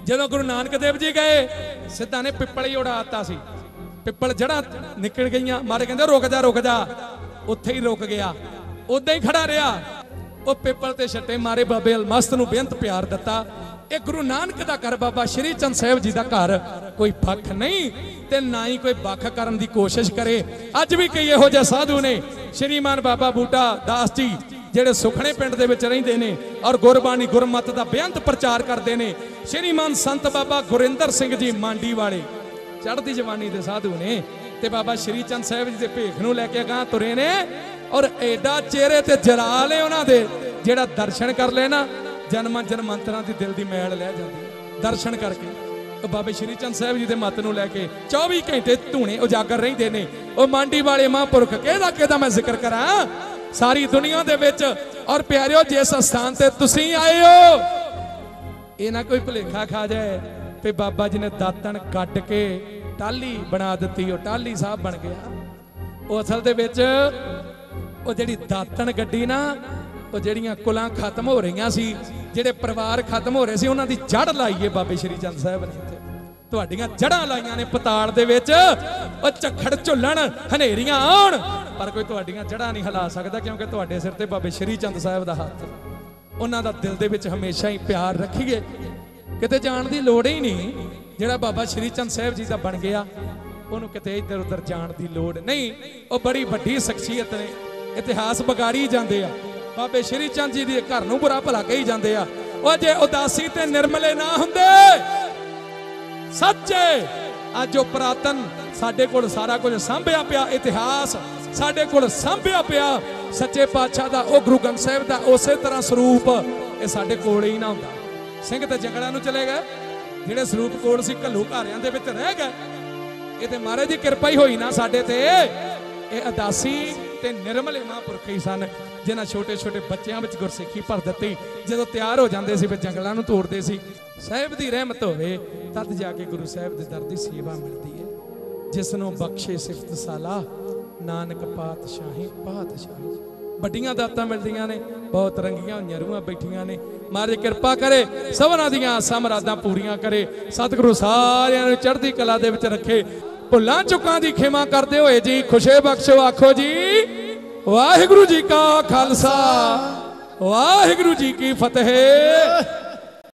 ਜਦੋਂ ਗੁਰੂ ਨਾਨਕ ਦੇਵ ਜੀ ਗਏ ਸਿੱਧਾ ਨੇ ਪਿੱਪਲ ਹੀ ਉਡਾਤਾ ਸੀ। ਪਿੱਪਲ ਜੜਾਂ ਨਿਕਲ ਗਈਆਂ। ਮਾਰੇ ਕਹਿੰਦੇ, ਰੁਕ ਜਾ ਰੁਕ ਜਾ। ਉੱਥੇ ਹੀ ਰੁਕ ਗਿਆ। ਉਦਾਂ ਹੀ ਖੜਾ ਰਿਹਾ। ਉਹ ਪਿੱਪਲ ਤੇ ਛੱਟੇ ਮਾਰੇ ਬਾਬੇ ਅਲਮਸਤ ਨੂੰ ਬੇਅੰਤ ਪਿਆਰ ਦਿੱਤਾ। ਇਹ ਗੁਰੂ ਨਾਨਕ ਦਾ ਘਰ ਬਾਬਾ ਸ਼੍ਰੀ ਚੰਦ ਸਾਹਿਬ ਜੀ ਦਾ ਘਰ। ਕੋਈ ਪੱਖ ਨਹੀਂ ਤੇ ਨਾ ਹੀ ਕੋਈ ਵੱਖ ਕਰਨ ਦੀ ਕੋਸ਼ਿਸ਼ ਕਰੇ। ਅੱਜ ਵੀ ਕਈ ਇਹੋ ਜਿਹੇ ਸਾਧੂ ਨੇ। ਸ਼੍ਰੀਮਾਨ ਬਾਬਾ ਬੂਟਾ ਦਾਸ ਜੀ ਜਿਹੜੇ ਸੁਖਣੇ ਪਿੰਡ ਦੇ ਵਿੱਚ ਰਹਿੰਦੇ ਨੇ ਔਰ ਗੁਰਬਾਣੀ ਗੁਰਮਤ ਦਾ ਬੇਅੰਤ ਪ੍ਰਚਾਰ ਕਰਦੇ ਨੇ ਸ਼੍ਰੀਮਾਨ ਸੰਤ ਬਾਬਾ ਗੁਰਿੰਦਰ ਸਿੰਘ ਜੀ ਮਾਂਡੀ ਵਾਲੇ। ਚੜ੍ਹਦੀ ਜਵਾਨੀ ਦੇ ਸਾਧੂ ਨੇ ਤੇ ਬਾਬਾ ਸ਼੍ਰੀ ਚੰਦ ਸਾਹਿਬ ਜੀ ਦੇ ਭੇਖ ਨੂੰ ਲੈ ਕੇ ਅਗਾਂਹ ਤੁਰੇ ਨੇ ਔਰ ਐਡਾ ਚਿਹਰੇ ਤੇ ਜਲਾਲ ਹੈ ਉਹਨਾਂ ਦੇ, ਜਿਹੜਾ ਦਰਸ਼ਨ ਕਰ ਲੈ ਨਾ, ਜਨਮਾਂ ਜਨਮਾਂਤਰਾਂ ਦੀ ਦਿਲ ਦੀ ਮੈਲ ਲੈ ਜਾਂਦੀ ਦਰਸ਼ਨ ਕਰਕੇ। ਉਹ ਬਾਬੇ ਸ਼੍ਰੀ ਚੰਦ ਸਾਹਿਬ ਜੀ ਦੇ ਮੱਤ ਨੂੰ ਲੈ ਕੇ 24 ਘੰਟੇ ਧੂਣੇ ਉਜਾਗਰ ਰਹਿੰਦੇ ਨੇ। ਉਹ ਮਾਂਡੀ ਵਾਲੇ ਮਹਾਂਪੁਰਖ ਕਿਹਦਾ ਕਿਹਦਾ ਮੈਂ ਜ਼ਿਕਰ ਕਰਾਂ? ਸਾਰੀ ਦੁਨੀਆ ਦੇ ਵਿੱਚ। ਔਰ ਪਿਆਰਿਓ, ਜਿਸ ਸਥਾਨ ਤੇ ਤੁਸੀਂ ਆਏ ਹੋ, ਇਹ ਨਾ ਕੋਈ ਭੁਲੇਖਾ ਖਾ ਜਾਏ ਤੇ ਬਾਬਾ ਜੀ ਨੇ ਦਾਤਣ ਕੱਟ ਕੇ ਟਾਲੀ ਬਣਾ ਦਿੱਤੀ, ਉਹ ਟਾਲੀ ਸਾਹਿਬ ਬਣ ਗਿਆ। ਉਹ ਅਸਲ ਦੇ ਵਿੱਚ ਉਹ ਜਿਹੜੀ ਦਾਤਣ ਗੱਡੀ ਨਾ, ਉਹ ਜਿਹੜੀਆਂ ਕੁਲਾਂ ਖਤਮ ਹੋ ਰਹੀਆਂ ਸੀ, ਜਿਹੜੇ ਪਰਿਵਾਰ ਖਤਮ ਹੋ ਰਹੇ ਸੀ, ਉਹਨਾਂ ਦੀ ਜੜ ਲਾਈਏ ਬਾਬੇ ਸ਼੍ਰੀ ਚੰਦ ਸਾਹਿਬ ਨੇ। ਤੁਹਾਡੀਆਂ ਜੜਾਂ ਲਾਈਆਂ ਨੇ ਪਤਾਲ ਦੇ ਵਿੱਚ। ਉਹ ਝੱਖੜ ਝੁੱਲਣ, ਹਨੇਰੀਆਂ ਆਉਣ। ਪਰ ਕੋਈ ਤੁਹਾਡੀਆਂ ਜੜਾਂ ਨਹੀਂ ਹਿਲਾ ਸਕਦਾ ਕਿਉਂਕਿ ਤੁਹਾਡੇ ਸਿਰ ਤੇ ਬਾਬੇ ਸ਼੍ਰੀ ਚੰਦ ਸਾਹਿਬ ਦਾ ਹੱਥ। ਉਹਨਾਂ ਦਾ ਦਿਲ ਦੇ ਵਿੱਚ ਹਮੇਸ਼ਾ ਹੀ ਪਿਆਰ ਰੱਖੀਏ। ਕਿਤੇ ਜਾਣ ਦੀ ਲੋੜ ਹੀ ਨਹੀਂ। ਜਿਹੜਾ ਬਾਬਾ ਸ਼੍ਰੀ ਚੰਦ ਸਾਹਿਬ ਜੀ ਦਾ ਬਣ ਗਿਆ, ਉਹਨੂੰ ਕਿਤੇ ਇੱਧਰ ਉੱਧਰ ਜਾਣ ਦੀ ਲੋੜ ਨਹੀਂ। ਉਹ ਬੜੀ ਵੱਡੀ ਸ਼ਖਸੀਅਤ ਨੇ। ਇਤਿਹਾਸ ਬਗਾੜੀ ਜਾਂਦੇ ਆ। ਬਾਬੇ ਸ਼੍ਰੀ ਚੰਦ ਜੀ ਦੇ ਘਰ ਨੂੰ ਬੁਰਾ ਭਲਾ ਕਹੀ ਜਾਂਦੇ ਆ। ਉਹ ਜੇ ਉਦਾਸੀ ਤੇ ਨਿਰਮਲੇ ਨਾ ਹੁੰਦੇ ਸੱਚੇ। ਅੱਜ ਉਹ ਪ੍ਰਾਤਨ ਸਾਡੇ ਕੋਲ ਸਾਰਾ ਕੁਝ ਸਾਂਭਿਆ ਪਿਆ, ਇਤਿਹਾਸ ਸਾਡੇ ਕੋਲ ਸਾਂਭਿਆ ਪਿਆ। ਸੱਚੇ ਪਾਤਸ਼ਾਹ ਦਾ, ਉਹ ਗੁਰੂ ਗ੍ਰੰਥ ਸਾਹਿਬ ਦਾ ਉਸੇ ਤਰ੍ਹਾਂ ਸਰੂਪ, ਇਹ ਸਾਡੇ ਕੋਲ ਹੀ ਨਾ ਹੁੰਦਾ। ਸਿੰਘ ਤੇ ਜੰਗਲਾਂ ਨੂੰ ਚਲੇ ਗਏ। ਜਿਹੜੇ ਸਰੂਪ ਕੋਲ ਸੀ, ਘੱਲੂ ਘਾਰਿਆਂ ਦੇ ਵਿੱਚ ਰਹਿ ਗਏ। ਇਹ ਤੇ ਮਹਾਰਾਜ ਦੀ ਕਿਰਪਾ ਹੀ ਹੋਈ ਨਾ ਸਾਡੇ ਤੇ। ਇਹ ਅਦਾਸੀ ਤੇ ਨਿਰਮਲ ਮਹਾਂਪੁਰਖ ਹੀ ਸਨ, ਜਿਨ੍ਹਾਂ ਛੋਟੇ ਛੋਟੇ ਬੱਚਿਆਂ ਵਿੱਚ ਗੁਰਸਿੱਖੀ ਭਰ ਦਿੱਤੀ। ਜਦੋਂ ਤਿਆਰ ਹੋ ਜਾਂਦੇ ਸੀ, ਫਿਰ ਜੰਗਲਾਂ ਨੂੰ ਤੋੜਦੇ ਸੀ। ਸਾਹਿਬ ਦੀ ਰਹਿਮਤ ਹੋਵੇ, ਤਦ ਜਾ ਕੇ ਗੁਰੂ ਸਾਹਿਬ ਦੇ ਦਰ ਦੀ ਸੇਵਾ ਮਿਲਦੀ ਹੈ। ਜਿਸ ਨੂੰ ਬਖਸ਼ੇ ਸਿਫਤ ਸਾਲਾ, ਨਾਨਕ ਪਾਤਸ਼ਾਹੀ ਪਾਤਸ਼ਾਹੀ। ਵੱਡੀਆਂ ਦਾਤਾਂ ਮਿਲਦੀਆਂ ਨੇ, ਬਹੁਤ ਰੰਗੀਆਂ ਹੋਈਆਂ, ਰੂਹਾਂ ਬੈਠੀਆਂ ਨੇ। ਮਹਾਰਾਜ ਕਿਰਪਾ ਕਰੇ, ਸਭਨਾਂ ਦੀਆਂ ਆਸਾਂ ਮੁਰਾਦਾਂ ਪੂਰੀਆਂ ਕਰੇ। ਸਤਿਗੁਰੂ ਸਾਰਿਆਂ ਨੂੰ ਚੜ੍ਹਦੀ ਕਲਾ ਦੇ ਵਿੱਚ ਰੱਖੇ। ਭੁੱਲਾਂ ਚੁੱਕਾਂ ਦੀ ਖਿਮਾ ਕਰਦੇ ਹੋਏ ਜੀ, ਖੁਸ਼ੇ ਬਖਸ਼ੋ, ਆਖੋ ਜੀ। ਵਾਹਿਗੁਰੂ ਜੀ ਕਾ ਖਾਲਸਾ, ਵਾਹਿਗੁਰੂ ਜੀ ਕੀ ਫਤਿਹ।